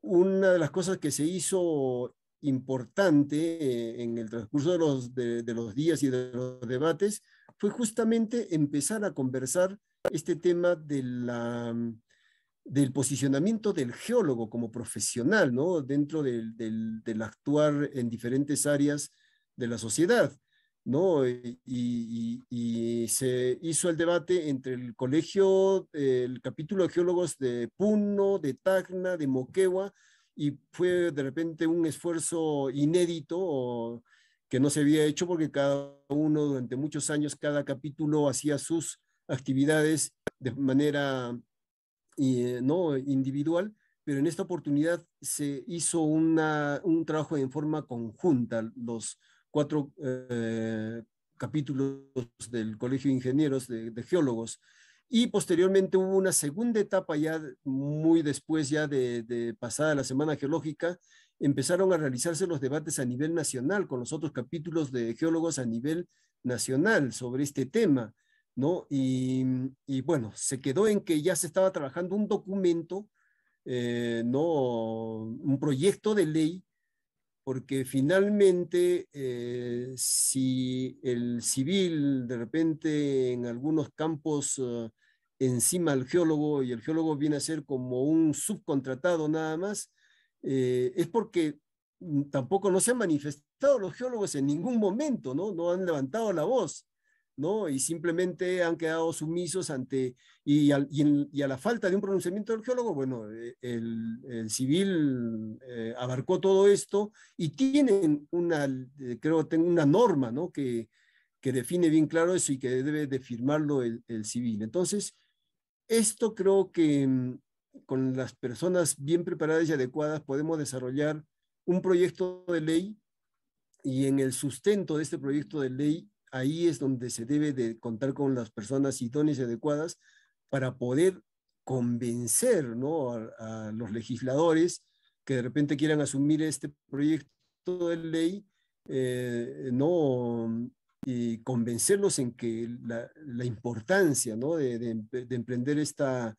una de las cosas que se hizo importante eh, en el transcurso de los, de, los días y de los debates fue justamente empezar a conversar este tema de la, del posicionamiento del geólogo como profesional, ¿no? Dentro del, del, del actuar en diferentes áreas de la sociedad. ¿no? Y, se hizo el debate entre el colegio, el capítulo de geólogos de Puno, de Tacna, de Moquegua, y fue de repente un esfuerzo inédito que no se había hecho porque cada uno durante muchos años, cada capítulo hacía sus actividades de manera eh, no individual, pero en esta oportunidad se hizo una, un trabajo en forma conjunta. Los, cuatro eh, capítulos del Colegio de Ingenieros, de, Geólogos, y posteriormente hubo una segunda etapa ya muy después ya de, pasada la Semana Geológica, empezaron a realizarse los debates a nivel nacional con los otros capítulos de geólogos a nivel nacional sobre este tema, ¿no? Y, bueno, se quedó en que ya se estaba trabajando un documento, eh, ¿no? Un proyecto de ley porque finalmente eh, si el civil de repente en algunos campos uh, encima al geólogo y el geólogo viene a ser como un subcontratado nada más, eh, es porque tampoco no se han manifestado los geólogos en ningún momento, ¿no? No han levantado la voz. ¿no? Y simplemente han quedado sumisos ante, y, y, a la falta de un pronunciamiento del geólogo, bueno, eh, el, civil eh, abarcó todo esto y tienen una, eh, creo, tengo una norma, ¿no? Que, que define bien claro eso y que debe de firmarlo el, el civil. Entonces, esto creo que mm, con las personas bien preparadas y adecuadas podemos desarrollar un proyecto de ley y en el sustento de este proyecto de ley ahí es donde se debe de contar con las personas idóneas y adecuadas para poder convencer ¿no? a, los legisladores que de repente quieran asumir este proyecto de ley, eh, no, y convencerlos en que la, la importancia ¿no? de, de, emprender esta,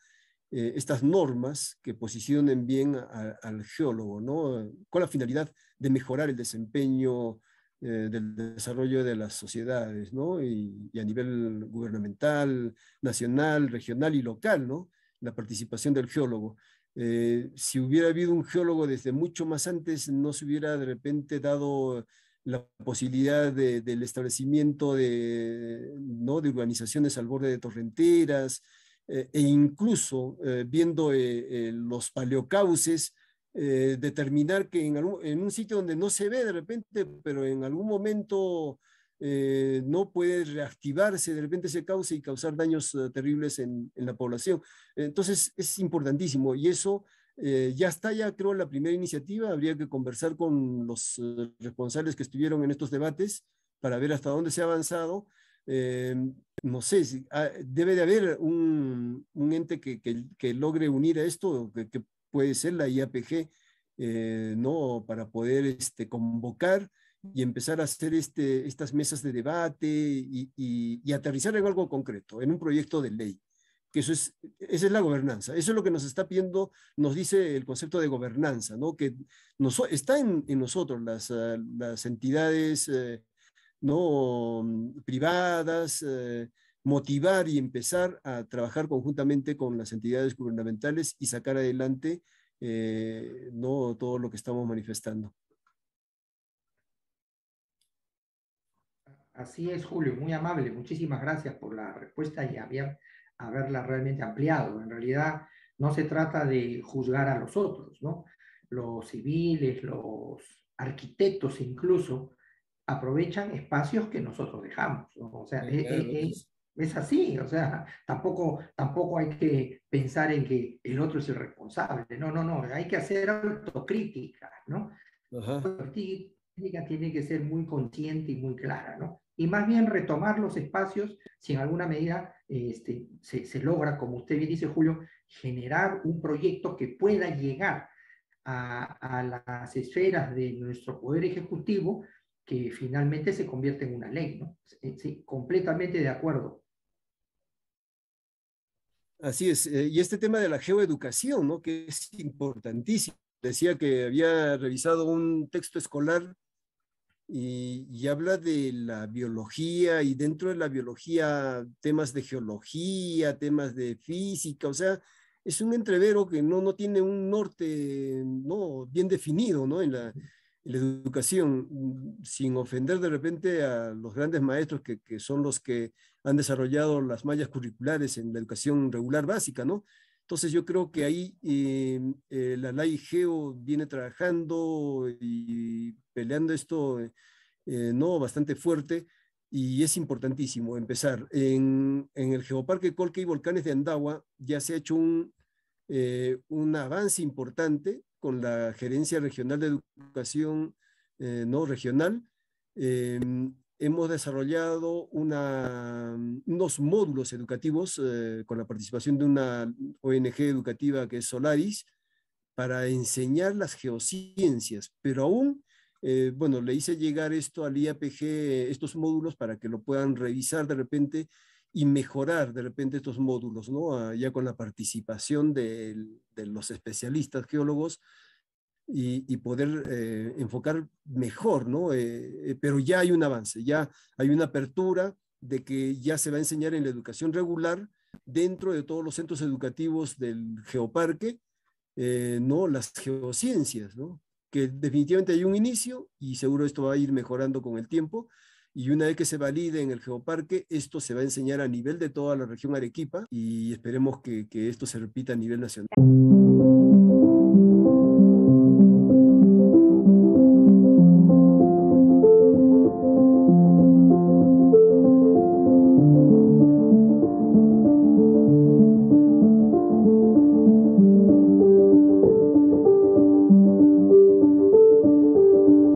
eh, estas normas que posicionen bien al geólogo, ¿no? con la finalidad de mejorar el desempeño eh, del desarrollo de las sociedades, ¿no? Y, a nivel gubernamental, nacional, regional y local, ¿no? La participación del geólogo. Eh, si hubiera habido un geólogo desde mucho más antes, no se hubiera de repente dado la posibilidad del establecimiento de, ¿no? de urbanizaciones al borde de torrenteras, eh, e incluso viendo los paleocauces, eh, determinar que en, en, un sitio donde no se ve de repente, pero en algún momento eh, no puede reactivarse, de repente se causa y causar daños eh, terribles en, en, la población. Entonces es importantísimo y eso ya está, ya creo, la primera iniciativa. Habría que conversar con los responsables que estuvieron en estos debates para ver hasta dónde se ha avanzado. no sé, si, ah, debe de haber un, ente que, logre unir a esto, que, puede ser la IAPG, eh, ¿no? Para poder este, convocar y empezar a hacer este, estas mesas de debate y, y, aterrizar en algo concreto, en un proyecto de ley. Que eso es, esa es la gobernanza. Eso es lo que nos está pidiendo, nos dice el concepto de gobernanza, ¿no? Que nos, está en, nosotros, las, uh, las entidades eh, ¿no? privadas, eh, motivar y empezar a trabajar conjuntamente con las entidades gubernamentales y sacar adelante eh, no todo lo que estamos manifestando. Así es, Julio, muy amable. Muchísimas gracias por la respuesta y haber, haberla realmente ampliado. En realidad no se trata de juzgar a los otros, ¿no? Los civiles, los arquitectos incluso, aprovechan espacios que nosotros dejamos. O sea, es, es así, o sea, tampoco, tampoco hay que pensar en que el otro es el responsable, no, no, no, hay que hacer autocrítica, ¿no? La autocrítica tiene que ser muy consciente y muy clara, ¿no? Y más bien retomar los espacios, si en alguna medida este, se, logra, como usted bien dice, Julio, generar un proyecto que pueda llegar a, las esferas de nuestro poder ejecutivo, que finalmente se convierte en una ley, ¿no? Sí, completamente de acuerdo. Así es, eh, y este tema de la geoeducación, ¿no? que es importantísimo. Decía que había revisado un texto escolar y, y, habla de la biología y dentro de la biología temas de geología, temas de física, o sea, es un entrevero que no, no tiene un norte no bien definido ¿no? en, la, en la educación, sin ofender de repente a los grandes maestros que, que son los que han desarrollado las mallas curriculares en la educación regular básica, ¿no? Entonces yo creo que ahí eh, eh, la LAI Geo viene trabajando y peleando esto, eh, ¿no? Bastante fuerte y es importantísimo empezar. En, el Geoparque Colque y Volcanes de Andagua ya se ha hecho un, un avance importante con la Gerencia Regional de Educación no regional. Em, hemos desarrollado una, unos módulos educativos eh, con la participación de una ONG educativa que es Solaris para enseñar las geociencias, pero aún, eh, bueno, le hice llegar esto al IAPG, estos módulos para que lo puedan revisar de repente y mejorar de repente estos módulos, ¿no? Ah, ya con la participación de, los especialistas geólogos y, poder eh, enfocar mejor, ¿no? Eh, pero ya hay un avance, ya hay una apertura de que ya se va a enseñar en la educación regular dentro de todos los centros educativos del geoparque, ¿no? Las geociencias, ¿no? Que definitivamente hay un inicio y seguro esto va a ir mejorando con el tiempo. Y una vez que se valide en el geoparque, esto se va a enseñar a nivel de toda la región Arequipa y esperemos que, que esto se repita a nivel nacional.